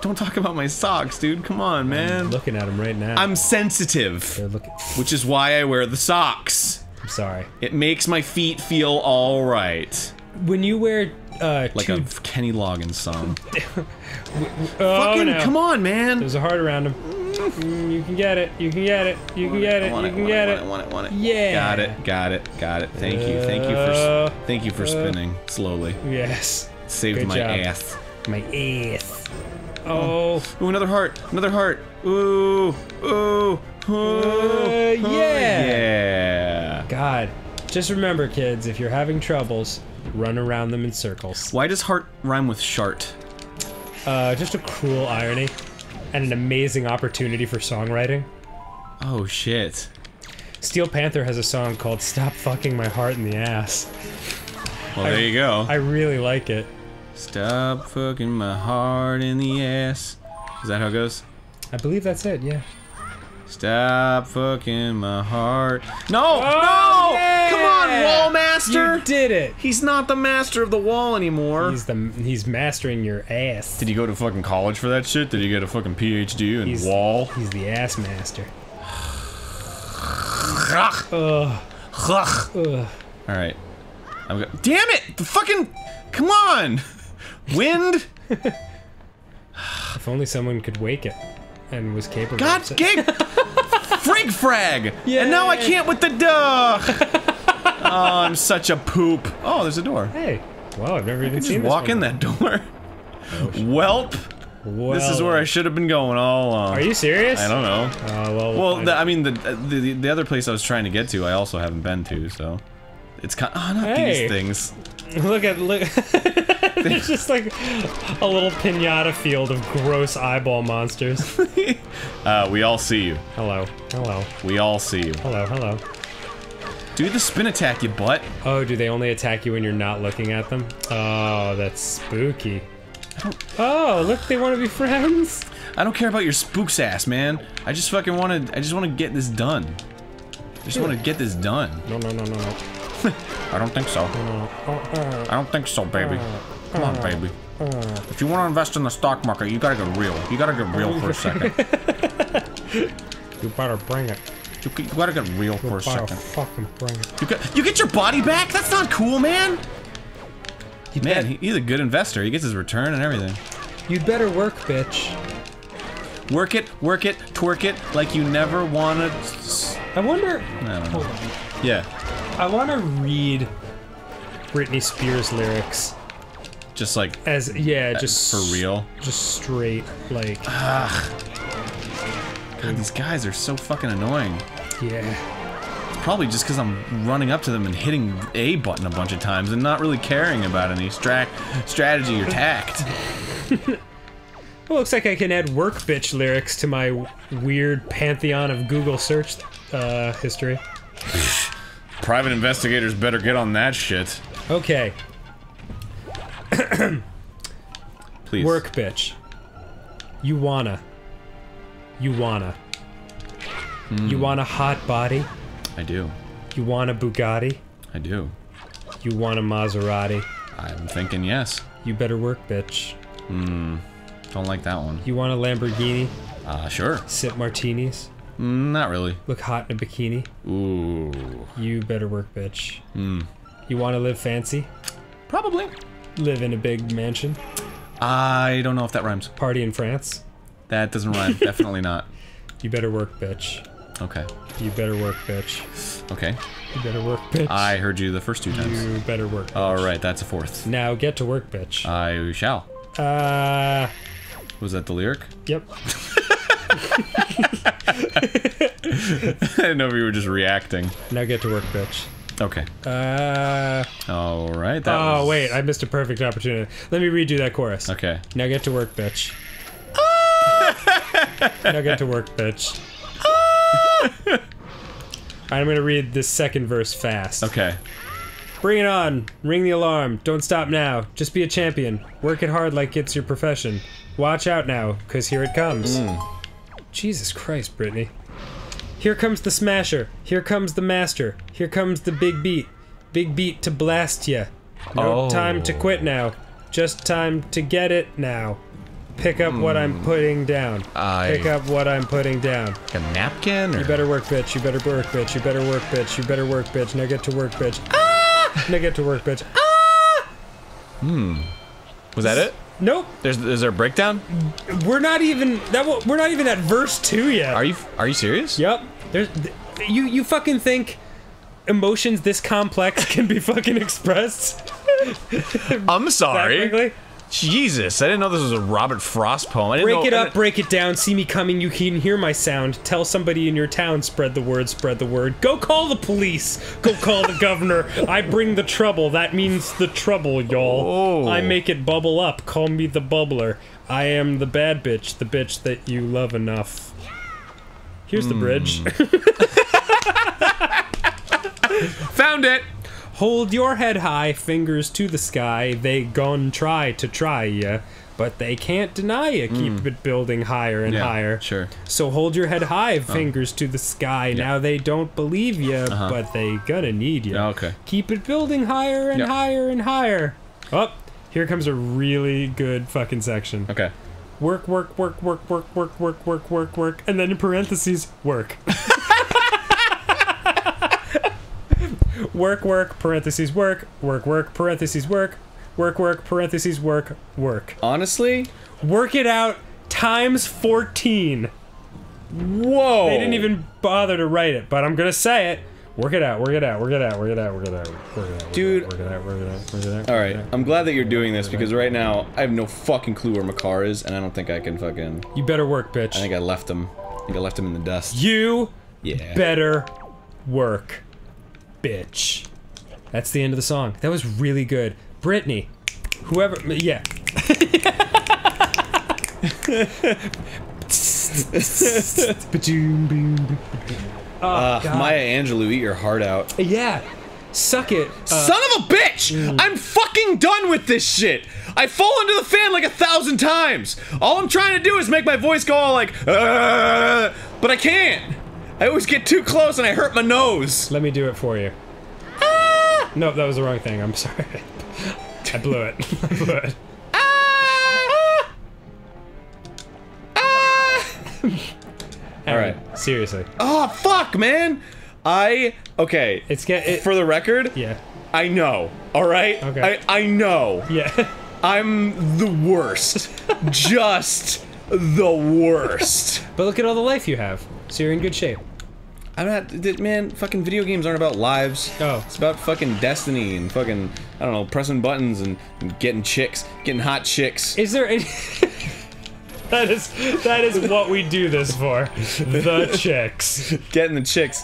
don't talk about my socks, dude. Come on, man. looking at him right now. I'm sensitive, which is why I wear the socks. I'm sorry. It makes my feet feel all right, When you wear uh, like two, a Kenny Loggins song. oh, Fucking no. come on, man. There's a heart around him. Mm, you can get it. You can get it. You can get it. You can get it. want it, want it, want it. Yeah. Got it, got it, got it. Thank you, thank you for, Uh, thank you for spinning slowly. Yes. Saved Good my job. ass. My ass. Oh. Ooh, another heart, another heart. Ooh, ooh, ooh. Uh, yeah. Yeah. God. Just remember, kids, if you're having troubles, run around them in circles. Why does heart rhyme with shart? Uh, just a cruel irony and an amazing opportunity for songwriting. Oh shit. Steel Panther has a song called Stop Fucking My Heart in the Ass. Well, there you go. I really like it. Stop fucking my heart in the ass. Is that how it goes? I believe that's it, yeah. Stop fucking my heart. No! Oh, no! yeah! Come on, wall master! You did it! He's not the master of the wall anymore. He's the he's mastering your ass. Did he go to fucking college for that shit? Did he get a fucking PhD in He's- wall? He's the ass master. Ugh. Ugh. All right. I'm go- Damn it! The fucking Come on! Wind? If only someone could wake it and was capable God of it. Frig frag! And now I can't with the duh! oh, I'm such a poop. Oh, there's a door. Hey. Wow, I've never even Just seen this walk in that door. Oh, Welp. Well, This is where I should have been going all along. Are you serious? I don't know. Oh, well, Well, the, I mean, the, the the other place I was trying to get to, I also haven't been to, so it's kind. Of, oh, not Hey. these things. look at look. There's just like a little pinata field of gross eyeball monsters. Uh, we all see you. Hello, hello, We all see you. hello, hello. Do the spin attack, you butt. Oh, do they only attack you when you're not looking at them? Oh, that's spooky. Oh, look, they want to be friends. I don't care about your spooks ass, man. I just fucking want to. I just want to get this done. I just want to get this done. No, no, no, no, no. I don't think so. no. I don't think so, baby. Come on, baby. If you want to invest in the stock market, you gotta get real. You gotta get real for a second. you better bring it. You, you gotta get real for a second. fucking bring it. You get, you get your body back? That's not cool, man. You Man, he, he's a good investor. He gets his return and everything. you'd better work, bitch. Work it, work it, twerk it like you never wanna. I wonder. I don't know. Hold on. Yeah, I want to read Britney Spears lyrics just like as yeah, just for real. just straight like Ugh. God, these guys are so fucking annoying. yeah. Probably just because I'm running up to them and hitting A button a bunch of times and not really caring about any stra strategy or tact. Well, looks like I can add work bitch lyrics to my weird pantheon of Google search uh, history. Private investigators better get on that shit. Okay, Please. work bitch. You wanna. You wanna. You Hmm. want a hot body? I do. You want a Bugatti? I do. You want a Maserati? I'm thinking yes. You better work, bitch. Hmm. Don't like that one. You want a Lamborghini? Uh, sure. Sip martinis? Mm, not really. Look hot in a bikini? Ooh. You better work, bitch. Hmm. You want to live fancy? Probably. Live in a big mansion? I don't know if that rhymes. Party in France? That doesn't rhyme. Definitely not. You better work, bitch. Okay. You better work, bitch. Okay. You better work, bitch. I heard you the first two times. You better work. Bitch. All right, that's a fourth. Now get to work, bitch. I shall. Uh, Was that the lyric? yep. I didn't know if you were just reacting. Now get to work, bitch. Okay. Uh, All right. That oh was... wait, I missed a perfect opportunity. Let me redo that chorus. Okay. Now get to work, bitch. Ah! now get to work, bitch. Ah! I'm gonna read this second verse fast. Okay. Bring it on. Ring the alarm. Don't stop now. Just be a champion. Work it hard like it's your profession. Watch out now, cause here it comes. Hmm. Jesus Christ, Britney. Here comes the smasher. Here comes the master. Here comes the big beat. Big beat to blast ya. No Oh. time to quit now. Just time to get it now. Pick up what I'm putting down. I- Pick up what I'm putting down. A napkin? Or? You better work, bitch. You better work, bitch. You better work, bitch. You better work, bitch. Now get to work, bitch. Ah! Now get to work, bitch. Ah! Hmm. Was that it? Nope. There's is there a breakdown? We're not even that. We're not even at verse two yet. Are you are you serious? Yep. There's you. You fucking think emotions this complex can be fucking expressed? I'm sorry. Quickly? Jesus, I didn't know this was a Robert Frost poem. I didn't Break know, it up, break it down. See me coming, you can hear my sound. Tell somebody in your town, spread the word, spread the word. Go call the police. Go call the governor. I bring the trouble. That means the trouble, y'all. Oh. I make it bubble up. Call me the bubbler. I am the bad bitch, the bitch that you love enough. Here's the hmm. bridge. Found it. Hold your head high, fingers to the sky. They gon' try to try ya, but they can't deny ya. Keep hmm. it building higher and Yeah, higher. sure. So hold your head high, uh-huh. fingers to the sky. Now they don't believe ya, uh-huh. but they gonna need ya. Yeah, okay. Keep it building higher and Yeah. higher and higher. Up. here comes a really good fucking section. Okay. Work, work, work, work, work, work, work, work, work, work, and then in parentheses, work. work, work, parentheses, work, work, work, parentheses, work, work, work, parentheses, work, work. Honestly, Work it out times 14. whoa. They didn't even bother to write it, but I'm gonna say it. Work it out, work it out, work it out, work it out, work it out, work it out. Dude. Work it out, work it out, work it out. All right, I'm glad that you're doing this because right now I have no fucking clue where Makar is, and I don't think I can fucking. You better work, bitch. I think I left him. I think I left him in the dust. You Yeah. better work, bitch. That's the end of the song. That was really good. Britney, whoever, yeah. Uh, God. Maya Angelou, eat your heart out. Yeah, suck it. Uh, Son of a bitch! I'm fucking done with this shit. I fall into the fan like a thousand times. All I'm trying to do is make my voice go all like, "Uh," but I can't. I always get too close and I hurt my nose. let me do it for you. Ah! No, that was the wrong thing. I'm sorry. I blew it. I blew it. Ah! Ah! All right. Seriously, Oh fuck, man. I okay. it's get it. For the record, yeah, I know. All right. Okay. I I know. yeah. I'm the worst. Just the worst. But look at all the life you have. So you're in good shape. I'm not, man. Fucking video games aren't about lives. Oh. it's about fucking destiny and fucking I don't know, pressing buttons and, and getting chicks, getting hot chicks. Is there any? that is that is what we do this for. The chicks. getting the chicks.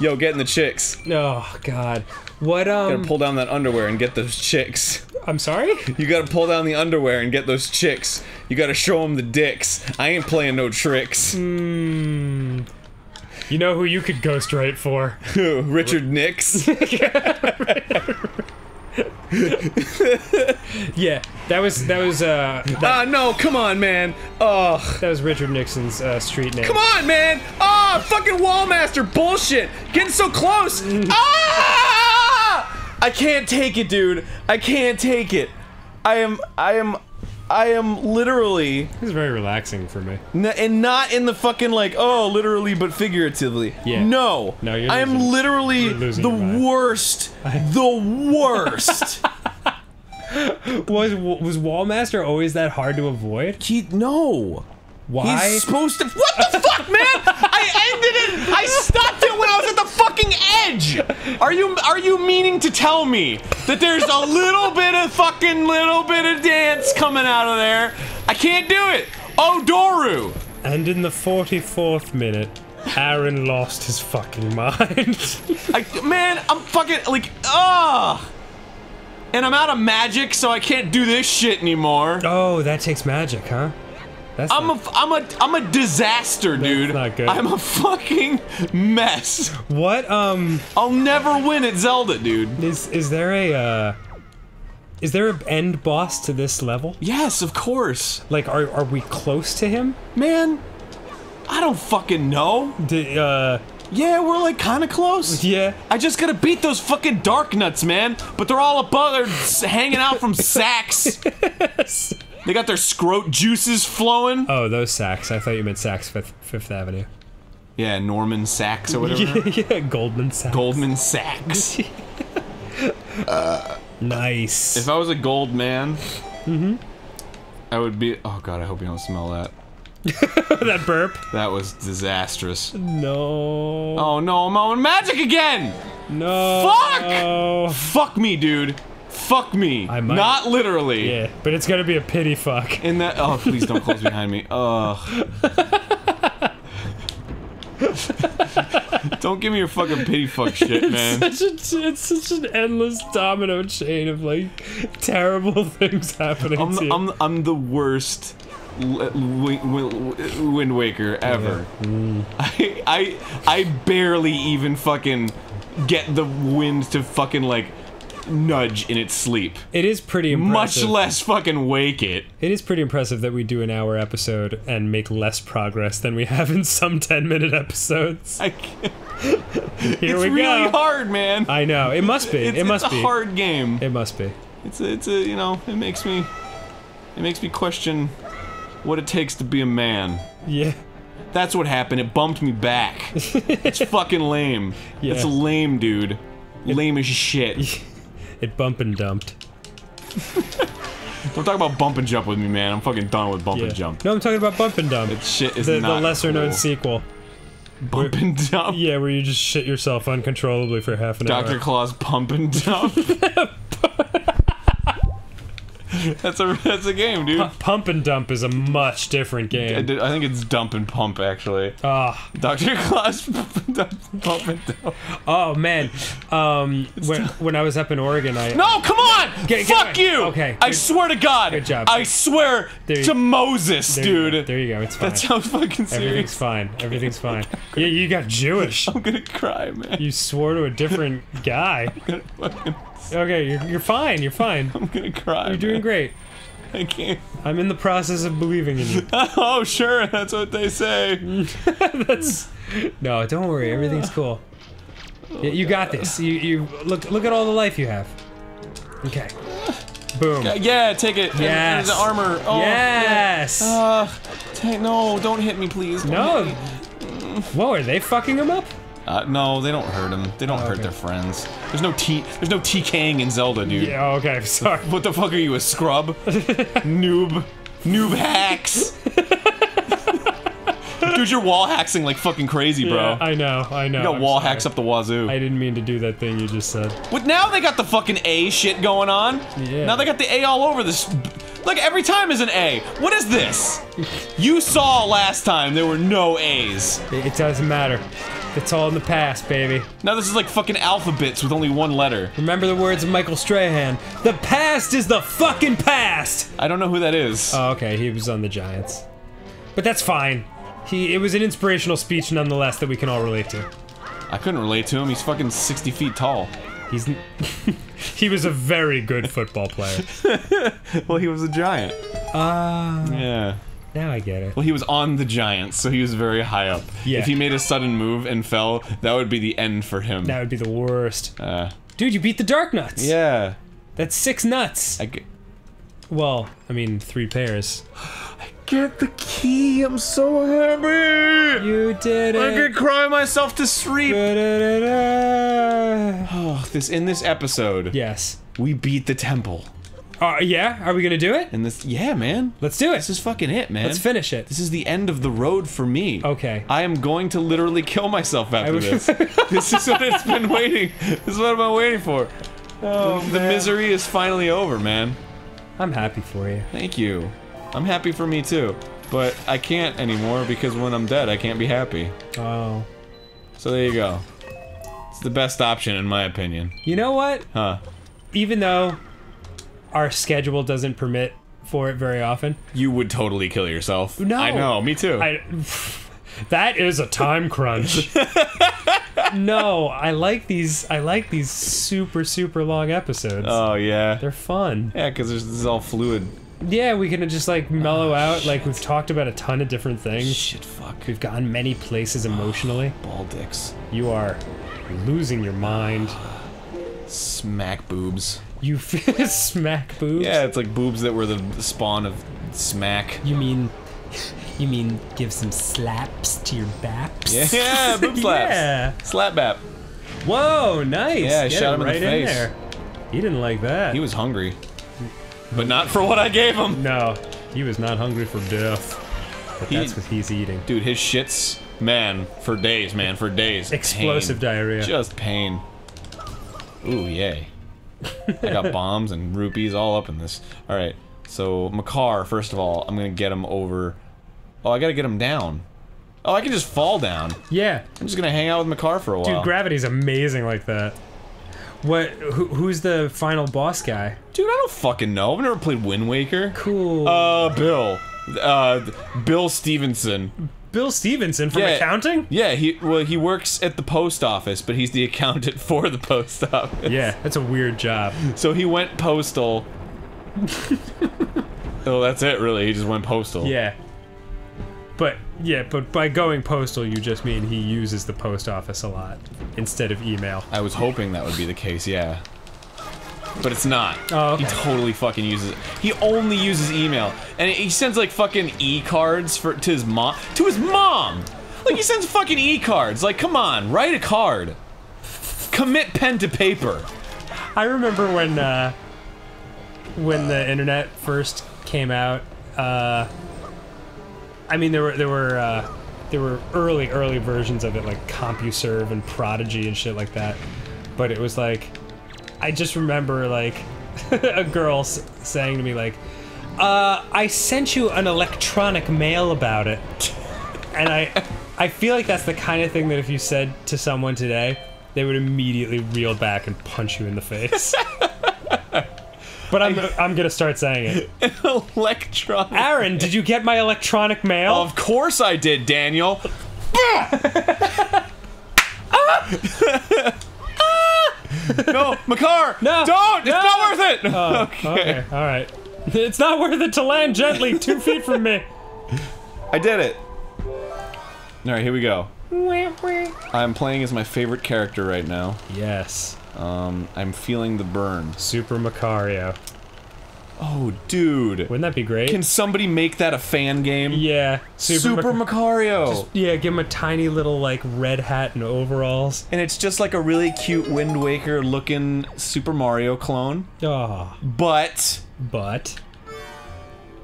Yo, getting the chicks. Oh God. What Gotta um? pull down that underwear and get those chicks. I'm sorry. You gotta pull down the underwear and get those chicks. You gotta show them the dicks. I ain't playing no tricks. You know who you could ghost right for? Richard Nix. Yeah, that was that was uh Ah, no, come on, man. Ugh. that was Richard Nixon's uh, street name. Come on, man! Ah, fucking Wallmaster bullshit! Getting so close! Ah! I can't take it, dude. I can't take it. I am, I am, I am literally, This is very relaxing for me. and not in the fucking like, oh, literally, but figuratively. Yeah. No. No, you're I am literally the worst. The worst. Was was Wallmaster always that hard to avoid? he, no. Why? He's supposed to. What the fuck, man? I ended it. I stopped it when I was at the fucking edge. Are you are you meaning to tell me that there's a little bit of fucking little bit of dance coming out of there? I can't do it. Oh, Doru. and in the 44th minute, Arin lost his fucking mind. I, man, I'm fucking like ah. And I'm out of magic, so I can't do this shit anymore. oh, that takes magic, huh? That's I'm a, I'm a, I'm a disaster, dude. not good. I'm a fucking mess. what um I'll never win at Zelda, dude. is is there a uh is there an end boss to this level? Yes, of course. Like are are we close to him? Man, I don't fucking know. D- uh Yeah, we're like kind of close. yeah. I just gotta beat those fucking dark nuts, man. But they're all above, they're hanging out from sacks. They got their scrot juices flowing. Oh, those Saks. I thought you meant Saks Fifth, Fifth Avenue. Yeah, Norman Sachs or whatever. yeah, Goldman Sachs. Goldman Sachs. Uh, nice. If I was a gold man, mm-hmm. I would be. Oh god, I hope you don't smell that. that burp. That was disastrous. No. Oh no, I'm on magic again! No. Fuck! Fuck me, dude. Fuck me. I might- Not literally. Yeah, but it's gonna be a pity fuck. In that. Oh, please don't close behind me. Ugh. don't give me your fucking pity fuck shit, man. Such a, it's such an endless domino chain of like terrible things happening I'm, to you. I'm, I'm the worst l- wi- wi- Wind Waker ever. Mm. I, I, I barely even fucking get the wind to fucking like nudge in its sleep. it is pretty Much less fucking wake it. It is pretty impressive that we do an hour episode and make less progress than we have in some 10 minute episodes. I can't. Here it's we really go. hard, man. I know. It must be. it's, it must it's a be. hard game. It must be. It's a, it's a, you know, it makes me, it makes me question what it takes to be a man. Yeah. That's what happened. It bumped me back. it's fucking lame. Yeah. It's lame, dude. Lame as shit. It bump and dumped. Don't talk about bump and jump with me, man. I'm fucking done with bump Yeah. and jump. No, I'm talking about bump and dump. That shit is the, the not lesser known sequel. Bump and dump. Yeah, where you just shit yourself uncontrollably for half an Dr. hour. Dr. Claus pump and dump. that's a that's a game, dude. Pu- Pump and dump is a much different game. did- I think it's dump and pump actually. Ah, Dr. Claus pump and dump. Pump and dump. oh man. Um, when, when I was up in Oregon, I No, come on! Get- get Fuck away. you! Okay, I good- swear to God. good job. I swear you- to Moses, there you dude. There you go. It's fine. that sounds fucking serious. Everything's fine. Everything's fine. Yeah, you got Jewish. I'm gonna cry, man. You swore to a different guy. I'm gonna fucking- Okay, you're, you're fine. You're fine. I'm gonna cry. You're doing man. great. I can't. I'm in the process of believing in you. Oh, sure, that's what they say. That's no, don't worry. Everything's cool. Yeah, you got this. You you look look at all the life you have. Okay. Boom. Yeah, take it. Yes. the armor. Oh, yes. Uh, no, don't hit me, please. Don't no. me. Whoa, are they fucking him up? Uh, no, they don't hurt him. They don't hurt okay. their friends. There's no T. There's no TKing in Zelda, dude. Yeah. Okay. Sorry. What the fuck are you, a scrub? Noob. Noob hacks. Dude, you're wall hacking like fucking crazy, bro. Yeah, I know. I know. you got I'm wall sorry. hacks up the wazoo. I didn't mean to do that thing you just said. But now they got the fucking A shit going on. Yeah. Now they got the A all over this. Like every time is an A. What is this? You saw last time there were no A's. It doesn't matter. It's all in the past, baby. Now this is like fucking alphabets with only one letter. Remember the words of Michael Strahan. The past is the fucking past. I don't know who that is. Oh, okay. He was on the Giants, but that's fine. He it was an inspirational speech nonetheless that we can all relate to. I couldn't relate to him. He's fucking 60 feet tall. He's... he was a very good football player. Well, he was a giant. Ah, Yeah. Now I get it. Well, he was on the Giants, so he was very high up. Yeah. If he made a sudden move and fell, that would be the end for him. That would be the worst. Uh, Dude, you beat the Dark Nuts. yeah. That's six nuts. I g- Well, I mean, three pairs. I get the key. I'm so happy. You did it. I could cry myself to sleep. Da-da-da-da. Oh, this in this episode, Yes. we beat the temple. Uh, yeah. Are we gonna do it? And this, yeah, man. Let's do it. This is fucking it, man. Let's finish it. This is the end of the road for me. Okay. I am going to literally kill myself after would- this. this is what it's been waiting. This is what I've been waiting for. Oh, the misery is finally over, man. I'm happy for you. Thank you. I'm happy for me too. But I can't anymore because when I'm dead, I can't be happy. Oh. So there you go. It's the best option in my opinion. You know what? Huh. Even though our schedule doesn't permit for it very often, You would totally kill yourself. No. I know, me too. I that is a time crunch. no, I like these. I like these super super long episodes. oh yeah. They're fun. Yeah, because this is all fluid. Yeah, we can just like mellow ah, out. Like we've talked about a ton of different things. Shit, fuck. We've gone many places emotionally. Ah, ball dicks. You are losing your mind. Smack boobs. You feel smack boobs? Yeah, it's like boobs that were the spawn of smack. You mean you mean give some slaps to your baps? Yeah, yeah boob slaps. Yeah. Slap bap. Whoa, nice. Yeah, I Get shot him in the face. there. He didn't like that. He was hungry. But not for what I gave him. no, he was not hungry for death. But He- that's what he's eating. Dude, his shits, man, for days, man, for days. Explosive Pain. diarrhea. Just pain. Ooh, yay. I got bombs and rupees all up in this. Alright, so Makar, first of all, I'm gonna get him over. Oh, I gotta get him down. Oh, I can just fall down. Yeah, I'm just gonna hang out with Makar for a while. dude, gravity's amazing like that. What? Who, who's the final boss guy? Dude, I don't fucking know. I've never played Wind Waker. Cool. Uh, Bill. Uh, Bill Stevenson. Bill Stevenson from yeah. accounting. Yeah, he well he works at the post office, but he's the accountant for the post office. Yeah, that's a weird job. So he went postal. oh, that's it, really. He just went postal. Yeah. But yeah, but by going postal, you just mean he uses the post office a lot instead of email. I was hoping that would be the case, yeah. But it's not. Oh, okay. He totally fucking uses it. He only uses email. And he sends like fucking e-cards for to his mom. To his mom! Like he sends fucking e-cards. Like, come on, write a card. Commit pen to paper. I remember when uh, when the internet first came out. Uh, I mean, there were there were uh, there were early early versions of it like CompuServe and Prodigy and shit like that. But it was like, I just remember like a girl s- saying to me like, uh, "I sent you an electronic mail about it," and I I feel like that's the kind of thing that if you said to someone today, they would immediately reel back and punch you in the face. but I'm I'm gonna start saying it. Electronic. Arin, did you get my electronic mail? Of course I did, Daniel. No, Makar! No, Don't! It's not worth it! okay. okay, all right. It's not worth it to land gently two feet from me. I did it. Alright, here we go. I'm playing as my favorite character right now. Yes, Um, I'm feeling the burn. Super Macario. Oh, dude. Wouldn't that be great? Can somebody make that a fan game? yeah, Super, Super, Mac- Macario! Yeah, give him a tiny little like red hat and overalls. and it's just like a really cute Wind Waker looking Super Mario clone. Oh, But but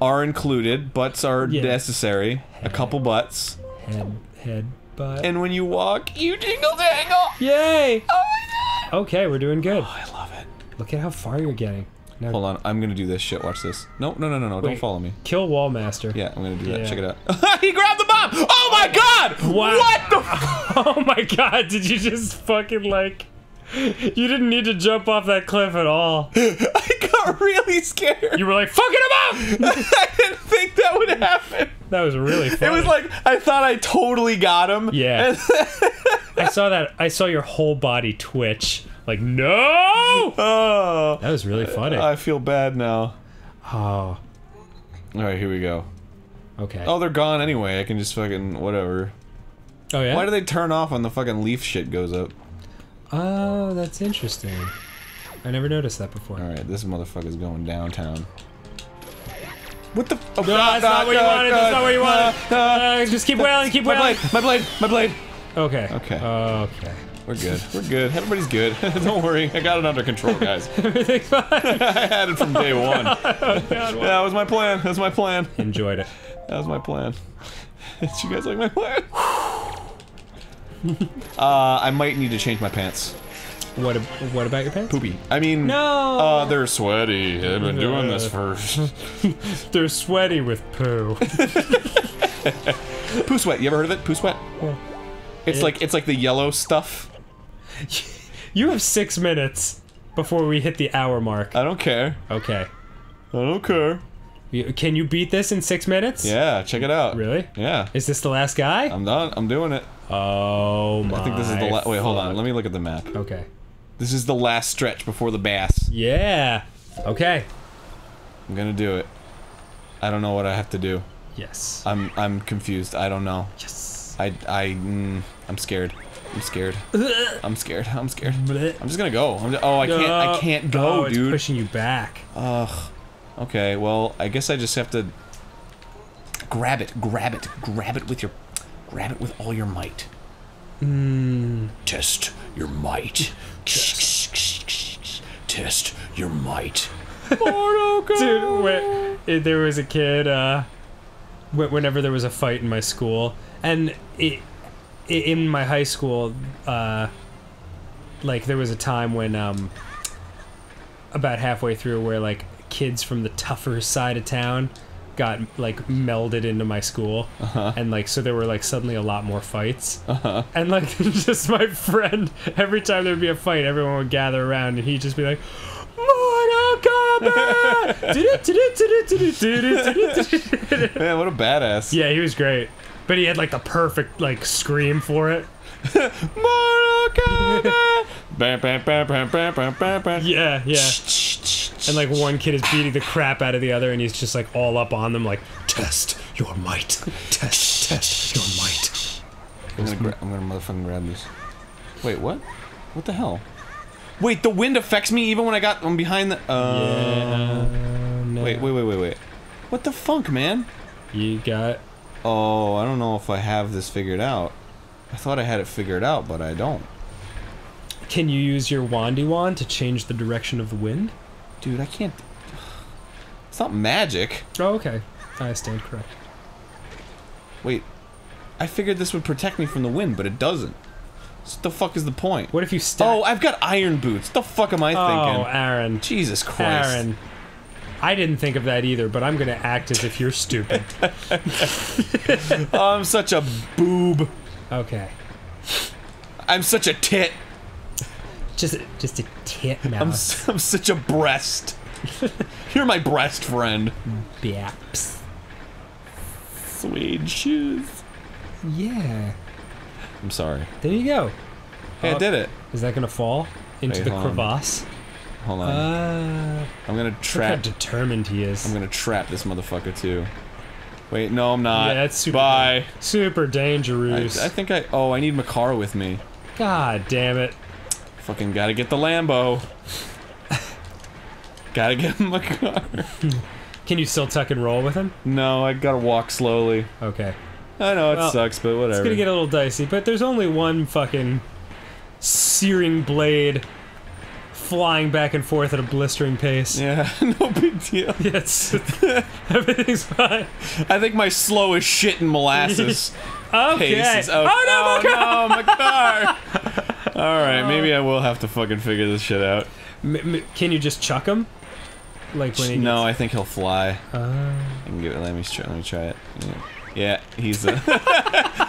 are included. Butts are Yeah. necessary. A couple butts. head head butt. And when you walk, you jingle jangle. Yay! Oh my god! Okay, we're doing good. Oh, I love it. Look at how far you're getting. Now Hold on, I'm gonna do this shit. Watch this. No, no, no, no, no. Don't follow me. kill Wallmaster. Yeah, I'm gonna do that. Yeah. Check it out. he grabbed the bomb! Oh my god! Wow. What the Oh my god, did you just fucking like You didn't need to jump off that cliff at all. I got really scared. You were like, fucking him up! I didn't think that would happen. That was really It was like I thought I totally got him. Yeah. I saw that I saw your whole body twitch. Like, no! oh, That was really funny. I feel bad now. oh. All right, here we go. Okay. Oh, they're gone anyway. I can just fucking whatever. Oh yeah? Why do they turn off when the fucking leaf shit goes up? Oh, that's interesting. I never noticed that before. All right, this motherfucker's going downtown. What the? Oh, No, that's not what you wanted. That's not what you wanted. Uh, just keep wailing. Keep My wailing. blade! My blade! My blade! Okay. Okay. Okay. We're good. We're good. Everybody's good. Don't worry. I got it under control, guys. Everything's fine. I had it from day one. Yeah, that was my plan. That was my plan. Enjoyed it. That was my plan. Did you guys like my plan? uh, I might need to change my pants. What? ab- What about your pants? Poopy. I mean, No. Uh, they're sweaty. I've been doing this for They're sweaty with poo. poo sweat. You ever heard of it? Poo sweat. Yeah. It's It- like it's like the yellow stuff. you have six minutes before we hit the hour mark. I don't care. Okay. I don't care. You- Can you beat this in six minutes? Yeah, check it out. Really? Yeah. Is this the last guy? I'm done. I'm doing it. oh my. I think this is the last. wait. Hold on. Let me look at the map. Okay. This is the last stretch before the bass. Yeah. Okay. I'm gonna do it. I don't know what I have to do. Yes. I'm I'm confused. I don't know. Yes. I, I, mm, I'm scared. I'm scared. I'm scared. I'm scared. I'm just gonna go. I'm just, oh, I can't. I can't go, oh, it's dude. pushing you back. Ugh. Okay. Well, I guess I just have to grab it. Grab it. Grab it with your. Grab it with all your might. Hmm. Test your might. Test your might. Dude, when, eh, there was a kid, uh, whenever there was a fight in my school, and it, in my high school, uh, like there was a time when, um, about halfway through where like kids from the tougher side of town got like melded into my school and like so there were like suddenly a lot more fights and like just my friend every time there'd be a fight everyone would gather around and he'd just be like Mortal Kombat! Man, what a badass. yeah, he was great. But he had like the perfect like scream for it. Yeah, yeah. And like one kid is beating the crap out of the other and he's just like all up on them like test your might. Test test your might. I'm gonna, I'm gonna motherfucking grab this. Wait, what? What the hell? Wait, the wind affects me even when I got I'm behind the. Uh, Yeah. no. Wait, wait, wait, wait, wait. What the funk, man? You got Oh, I don't know if I have this figured out. I thought I had it figured out, but I don't. Can you use your wandy wand to change the direction of the wind? Dude, I can't. It's not magic. Oh, okay. I stand correct. Wait, I figured this would protect me from the wind, but it doesn't. So what the fuck is the point? What if you stack? Oh, I've got iron boots. The fuck am I oh, thinking? oh. Arin. Jesus Christ. Arin. I didn't think of that either, but I'm gonna act as if you're stupid. Oh, I'm such a boob. Okay. I'm such a tit. Just just a tit I'm, mouse. s- I'm such a breast. You're my breast friend. Baps. Suede shoes. Yeah. I'm sorry. There you go. Hey, I Oh. did it. Is that gonna fall into the crevasse? Hold on. Uh, I'm gonna look how trap. determined he is. I'm gonna trap this motherfucker too. Wait, no, I'm not. yeah, that's super. Bye. Super I, dangerous. I think I. Oh, I need Makar with me. God damn it. Fucking gotta get the Lambo. gotta get Makar. Can you still tuck and roll with him? No, I gotta walk slowly. Okay. I know it Well, sucks, but whatever. It's gonna get a little dicey, but there's only one fucking searing blade flying back and forth at a blistering pace. yeah, no big deal. Yes. Everything's fine. I think my slow is shit in molasses. Okay. pace is- Oh, no, Makar! no, Makar! All right, maybe I will have to fucking figure this shit out. M- can you just chuck him? Like when he No, I think he'll fly. gets- Uh, I can give it. Let me try. Let me try it. Yeah, yeah he's. Well,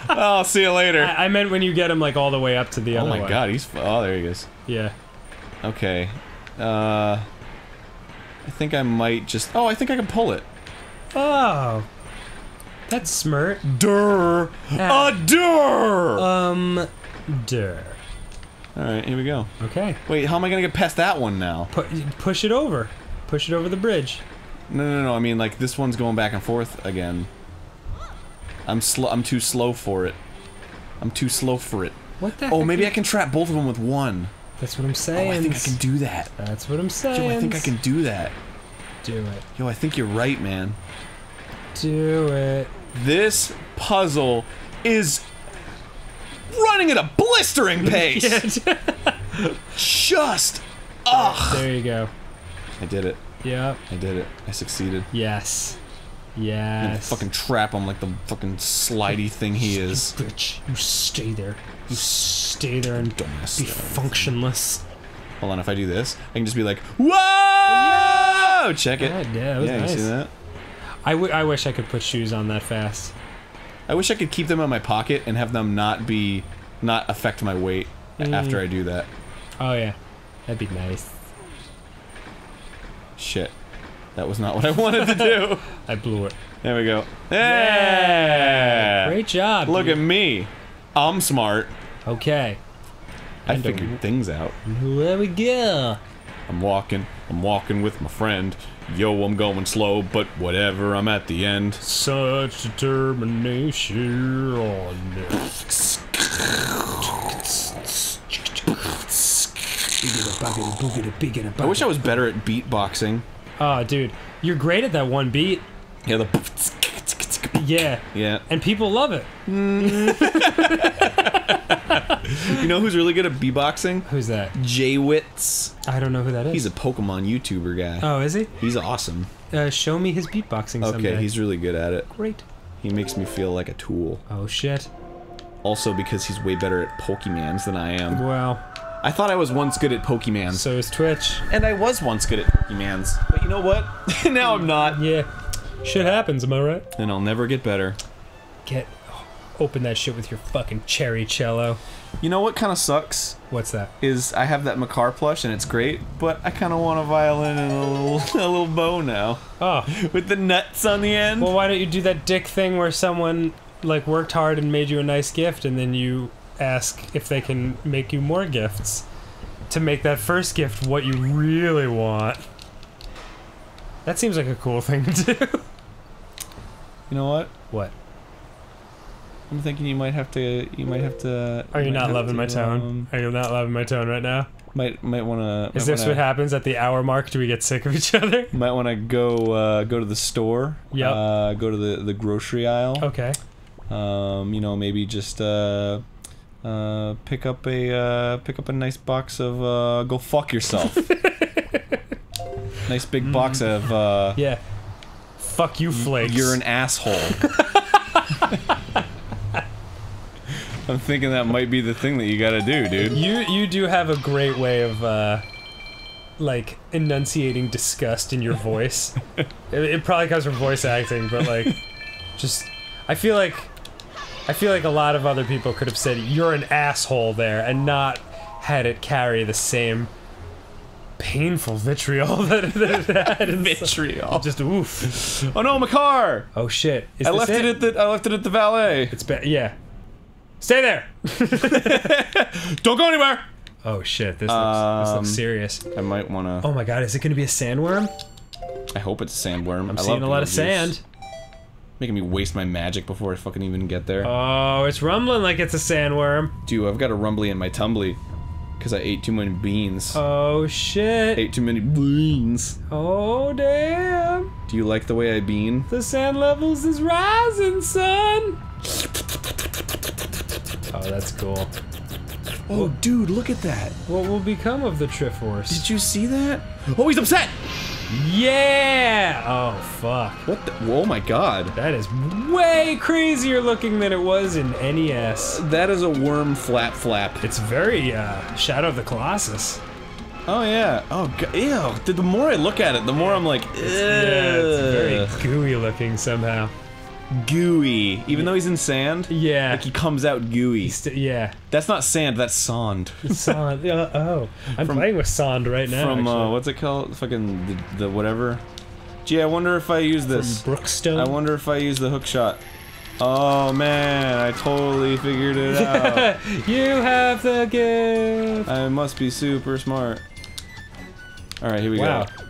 I'll see you later. I, I meant when you get him like all the way up to the oh my way. god, he's. Oh, there he goes. Yeah. Okay. Uh. I think I might just. Oh, I think I can pull it. Oh. That's smart. Durr. Ah. A durr. Um. Duh. All right, here we go. Okay. Wait, how am I gonna get past that one now? Pu- push it over. Push it over the bridge. No, no, no. I mean, like this one's going back and forth again. I'm slow. I'm too slow for it. I'm too slow for it. What the? Oh, maybe I can trap both of them with one. That's what I'm saying. Oh. I think I can do that. That's what I'm saying. Yo, I think I can do that. do it. Yo, I think you're right, man. Do it. This puzzle is running at a blistering pace. Just. Ugh. there you go. I did it. Yep. I did it. I succeeded. Yes. Yes. fucking trap him like the fucking slidey thing he is. bitch. You stay there. You stay there and Dumbass. be functionless. Hold on, if I do this, I can just be like, whoa! Check it. God, yeah, was yeah, nice. you see that? I, w- I wish I could put shoes on that fast. I wish I could keep them in my pocket and have them not be, not affect my weight Mm. after I do that. Oh yeah, that'd be nice. Shit. That was not what I wanted to do. I blew it. There we go. Yeah! Great job. Look at me. I'm smart. Okay. I And a- figured things out. There we go. I'm walking. I'm walking with my friend. Yo, I'm going slow, but whatever, I'm at the end. Such determination on it. I wish I was better at beatboxing. Oh, dude, you're great at that one beat. Yeah, the. Yeah, Yeah. and people love it. You know who's really good at beatboxing? Who's that? JWittz. I don't know who that is. He's a Pokemon YouTuber guy. oh, is he? He's awesome. Uh, show me his beatboxing Okay, someday. he's really good at it. great. He makes me feel like a tool. Oh shit. Also, because he's way better at Pokemans than I am. Wow. I thought I was once good at Pokemans. So is Twitch. And I was once good at Pokemans. But you know what? now I'm not. Yeah. Shit happens, am I right? And I'll never get better. Get oh, open that shit with your fucking cherry cello. You know what kind of sucks? What's that? Is I have that Makar plush and it's great, but I kind of want a violin and a little a little bow now Oh, with the nuts on the end. well, why don't you do that dick thing where someone like worked hard and made you a nice gift, and then you ask if they can make you more gifts to make that first gift what you really want. That seems like a cool thing to do. you know what? What? I'm thinking you might have to. You might have to. Are you not loving my tone? um, Are you not loving my tone right now? might might want to. Is this what happens at the hour mark? Do we get sick of each other? Might want to go uh, go to the store. Yep. Uh, go to the the grocery aisle. Okay. Um, you know, maybe just uh, uh, pick up a uh, pick up a nice box of uh, go fuck yourself. nice big box of uh, Yeah. Fuck you, flakes. you're an asshole. I'm thinking that might be the thing that you gotta do, dude. You you do have a great way of uh like enunciating disgust in your voice. it, it probably comes from voice acting, but like just I feel like I feel like a lot of other people could have said you're an asshole there and not had it carry the same painful vitriol that, that it had. Vitriol. Just oof. Oh no, my car! Oh shit. Is I this left it? at the I left it at the valet. It's bad. Yeah. Stay there. Don't go anywhere. Oh shit. This looks, this Um, looks serious. I might wanna. Oh my god, is it going to be a sandworm? I hope it's a sandworm. I'm I seeing a lot of sand. Making me waste my magic before I fucking even get there. Oh, it's rumbling like it's a sandworm. Dude, I've got a rumbly in my tumbly. Because I ate too many beans. Oh shit. ate too many beans. Oh damn. Do you like the way I bean? The sand levels is rising, son. Oh, that's cool. Oh, dude, look at that. What will become of the Triforce? Did you see that? Oh, he's upset! Yeah! Oh, fuck. What the? Oh my god. That is way crazier looking than it was in NES. That is a worm flap flap. It's very, uh, Shadow of the Colossus. Oh yeah. Oh god. Ew. The, the more I look at it, the more I'm like, Yeah, it's very gooey looking somehow. Gooey. Even though he's in sand, Yeah. like he comes out gooey. St- yeah. That's not sand. That's sand. Sand. Uh, oh, I'm playing with Sand right now. From uh, what's it called? Fucking the, the whatever. Gee, I wonder if I use this. Brookstone. I wonder if I use the hook shot. Oh man, I totally figured it out. you have the gift. I must be super smart. Alright, here we Wow, go.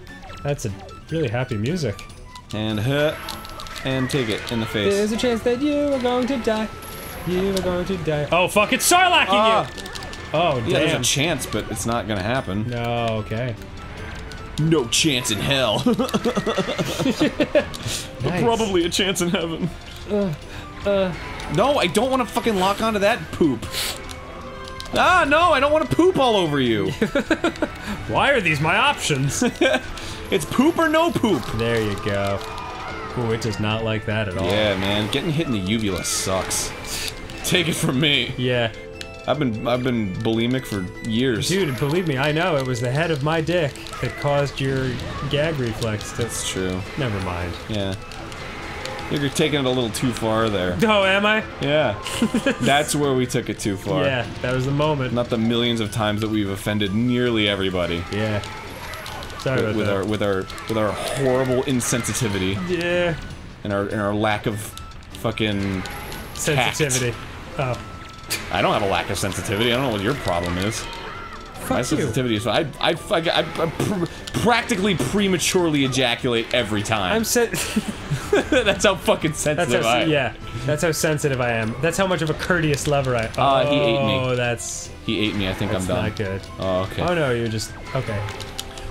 that's a really happy music. And hit. And take it in the face. There's a chance that you are going to die. You are going to die. Oh fuck! It's Sarlacc in Ah! you. Oh Yeah, there's a chance, but it's not gonna happen. no. Okay. No chance in hell. Nice. Probably a chance in heaven. Uh. No, I don't want to fucking lock onto that poop. Ah, no, I don't want to poop all over you. Why are these my options? it's poop or no poop. there you go. Ooh, it does not like that at all. Yeah, man, getting hit in the uvula sucks. Take it from me. Yeah. I've been I've been bulimic for years. Dude, believe me, I know it was the head of my dick that caused your gag reflex to. It's true. Never mind. Yeah. You're taking it a little too far there. Oh, am I? Yeah. That's where we took it too far. Yeah, that was the moment. Not the millions of times that we've offended nearly everybody Yeah. Sorry about with that. our with our with our horrible insensitivity yeah. and our and our lack of fucking Sensitivity. Oh. I don't have a lack of sensitivity. I don't know what your problem is. Fuck My you. sensitivity is I I, I, I, I pr- practically prematurely ejaculate every time. I'm sen- That's how fucking sensitive how, I am. yeah. That's how sensitive I am. That's how much of a courteous lover I. Oh, Uh, he ate me. Oh, that's He ate me. I think I'm done. not good. Oh, okay. Oh no, you're just okay.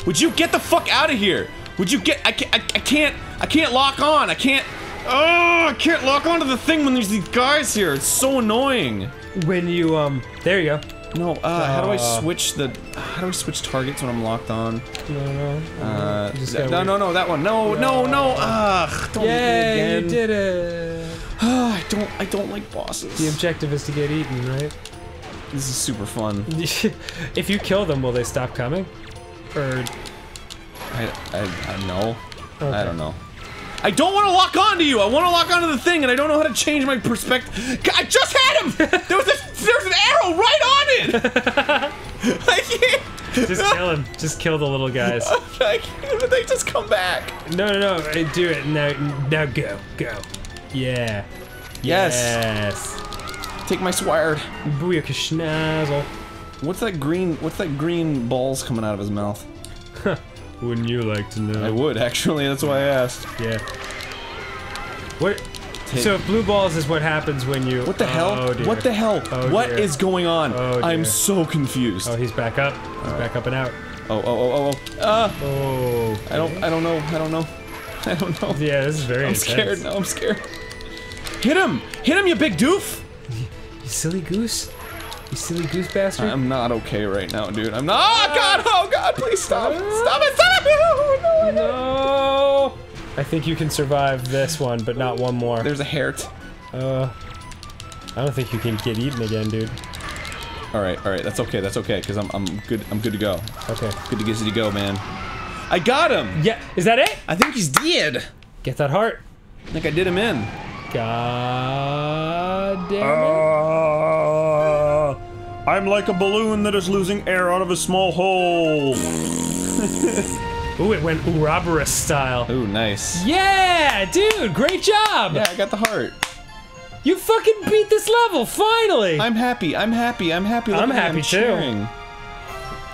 Would you get the fuck out of here? Would you get? I can't. I, I can't. I can't lock on. I can't. Oh, I can't lock onto the thing when there's these guys here. It's so annoying. When you um, there you go. No. Uh, how do I Uh. switch the? How do I switch targets when I'm locked on? No, no. Uh, th- gotta no, no, no, that one. No, no, no. Ugh. Don't Yay, you did it. I don't. I don't like bosses. The objective is to get eaten, right? This is super fun. if you kill them, will they stop coming? Or I. I. I know. I don't know. I don't want to lock onto you. I want to lock onto the thing, and I don't know how to change my perspective. I just had him. There was a, there's an arrow right on it. I can't. just kill him. Just kill the little guys. I can't. They just come back. No, no, no. Do it now. Now go, go. Yeah. Yes. Yes. Take my sword. Booyaka schnazzle. What's that green? What's that green balls coming out of his mouth? Wouldn't you like to know? I would actually. That's why I asked. Yeah. What? Take- So blue balls is what happens when you. What the hell? Oh. What the hell? Oh, What is dear. going on? Oh, I'm so confused. Oh, Oh, he's back up. He's back up and out. oh, oh, oh, oh. Uh, Oh. I don't. I don't know. I don't know. I don't know. Yeah, this is very I'm intense. scared. No, I'm scared. Hit him! Hit him, you big doof! You silly goose. You silly goose bastard. I'm not okay right now, dude. I'm not. Oh God! Oh God! Please stop! Stop it! Stop it! Oh, no, no. no. I think you can survive this one, but not one more. There's a hairt. Uh, I don't think you can get eaten again, dude. All right, all right. That's okay. That's okay. Cause I'm I'm good. I'm good to go. Okay. Good to get to go, man. I got him. Yeah, is that it? I think he's dead. Get that heart. I think I did him in. God damn Uh, I'm like a balloon that is losing air out of a small hole. Ooh, it went Ouroboros style. Ooh, nice. Yeah, dude, great job. Yeah, I got the heart. You fucking beat this level, finally. I'm happy. I'm happy. I'm happy. Look I'm at me, happy too. cheering.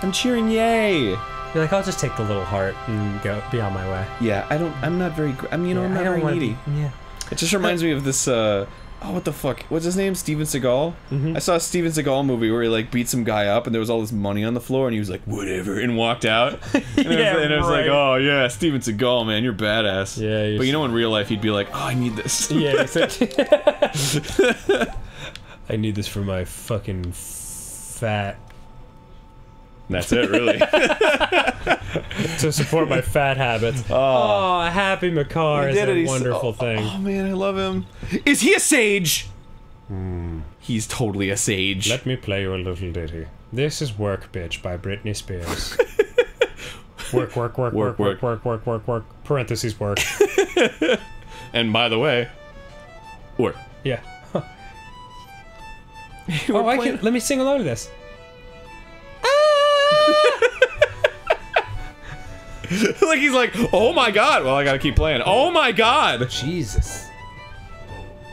I'm cheering. Yay! You're like, I'll just take the little heart and go be on my way. Yeah, I don't. I'm not very. gr- I mean, you know, I'm Yeah, not I don't very wanna needy. Be, yeah. It just reminds me of this. uh Oh, what the fuck? What's his name? Steven Seagal. Mm-hmm. I saw a Steven Seagal movie where he like beat some guy up, and there was all this money on the floor, and he was like, "Whatever," and walked out. And it was, Yeah, and it was like, "Oh yeah, Steven Seagal, man, you're badass." Yeah, he's- But you know, in real life, he'd be like, "Oh, I need this." Yeah. except- I need this for my fucking fat. That's it, really. To support my fat habits. Ah. Oh, Happy Makar is it, a he's- wonderful oh, thing. Oh man, I love him. Is he a sage? Hmm. He's totally a sage. Let me play you a little ditty. This is Work Bitch by Britney Spears. work, work, work, work, work, work, work, work, work. Parentheses work. and by the way, work. Yeah. oh, I can. Let me sing along to this. like he's like, oh my god. Well, I gotta keep playing. Oh my god. Jesus.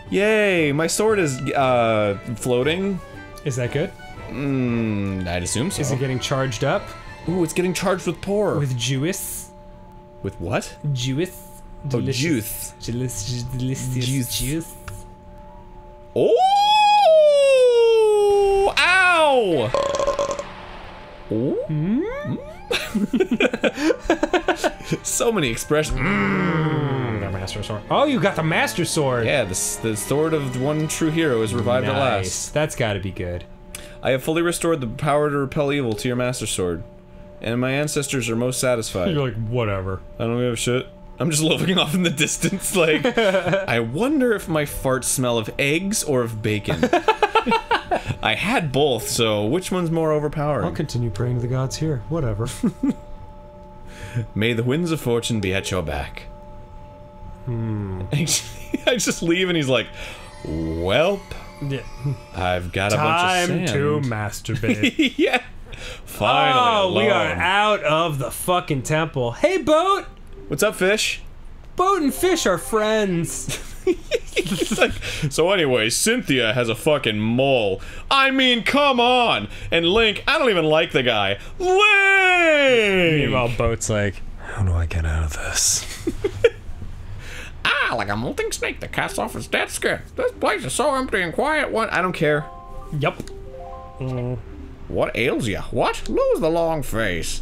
Yay! My sword is uh floating. Is that good? Mm, I'd assume so. Is it getting charged up Ooh, it's getting charged with pour. with juice? with what? Juice. Oh, juice. Delicious, delicious Juice. juice. Oh! Ow! Oh? so many expressions. Mm, master sword. Oh, you got the master sword. Yeah, the, the sword of the one true hero is revived at last. That's got to be good. I have fully restored the power to repel evil to your master sword. And my ancestors are most satisfied. You're like whatever. I don't give a shit. I'm just looking off in the distance, like, I wonder if my farts smell of eggs or of bacon. I had both, so which one's more overpowering? I'll continue praying to the gods here. Whatever. May the winds of fortune be at your back. Hmm. I just leave, and he's like, "Welp, yeah. I've got a Time bunch of stuff to masturbate. yeah, finally. oh, we are out of the fucking temple. Hey, boat. What's up, fish? Boat and fish are friends. Like, so anyway, Cynthia has a fucking mole. I mean, come on. And Link, I don't even like the guy. Link. Meanwhile, Boat's like, how do I get out of this? Ah, like a molting snake that casts off its dead skin. This place is so empty and quiet. What? I don't care. Yup. What ails you? What? Lose the long face.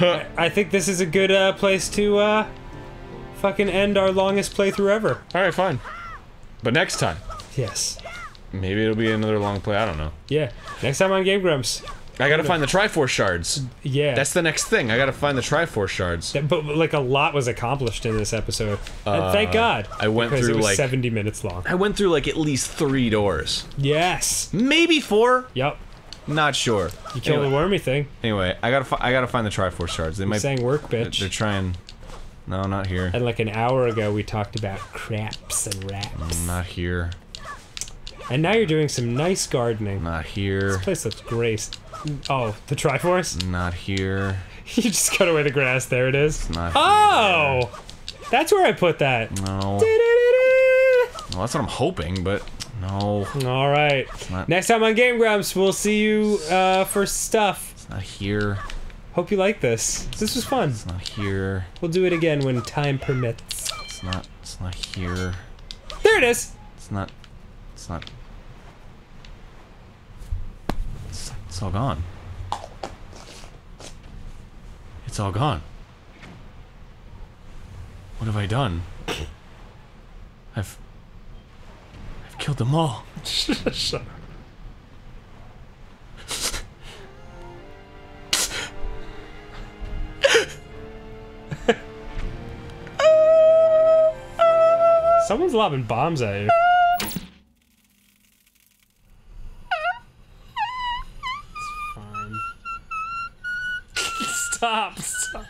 I, I think this is a good uh, place to uh, fucking end our longest playthrough ever. All right, fine. But next time, Yes. maybe it'll be another long play. I don't know. Yeah. Next time on Game Grumps. I gotta find the Triforce shards. Yeah. That's the next thing. I gotta find the Triforce shards. That- but like a lot was accomplished in this episode, and thank God. I went through, it was like- 70 minutes long. I went through like at least three doors, Yes. maybe four. Yep. Not sure. You killed Anyway. the wormy thing. Anyway, I gotta I gotta find the Triforce shards. They might. Saying work, bitch. They're trying. No, not here. And like an hour ago, we talked about craps and wraps. Mm, not here. And now you're doing some nice gardening. Not here. This place looks great. Oh, the Triforce? Not here. you just cut away the grass. There it is. Not Oh! That's where I put that. here. No. Well, that's what I'm hoping, but no. All right. Next time on Game Grumps, we'll see you uh, for stuff. It's not here. Hope you like this. This was fun. It's not here. We'll do it again when time permits. It's not. It's not here. There it is. It's not. It's not. It's, it's all gone. It's all gone. What have I done? I've. I've killed them all. Shut up. Someone's lobbing bombs at you. It's fine. Stop, stop.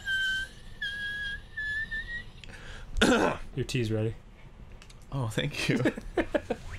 Your tea's ready. Oh, thank you.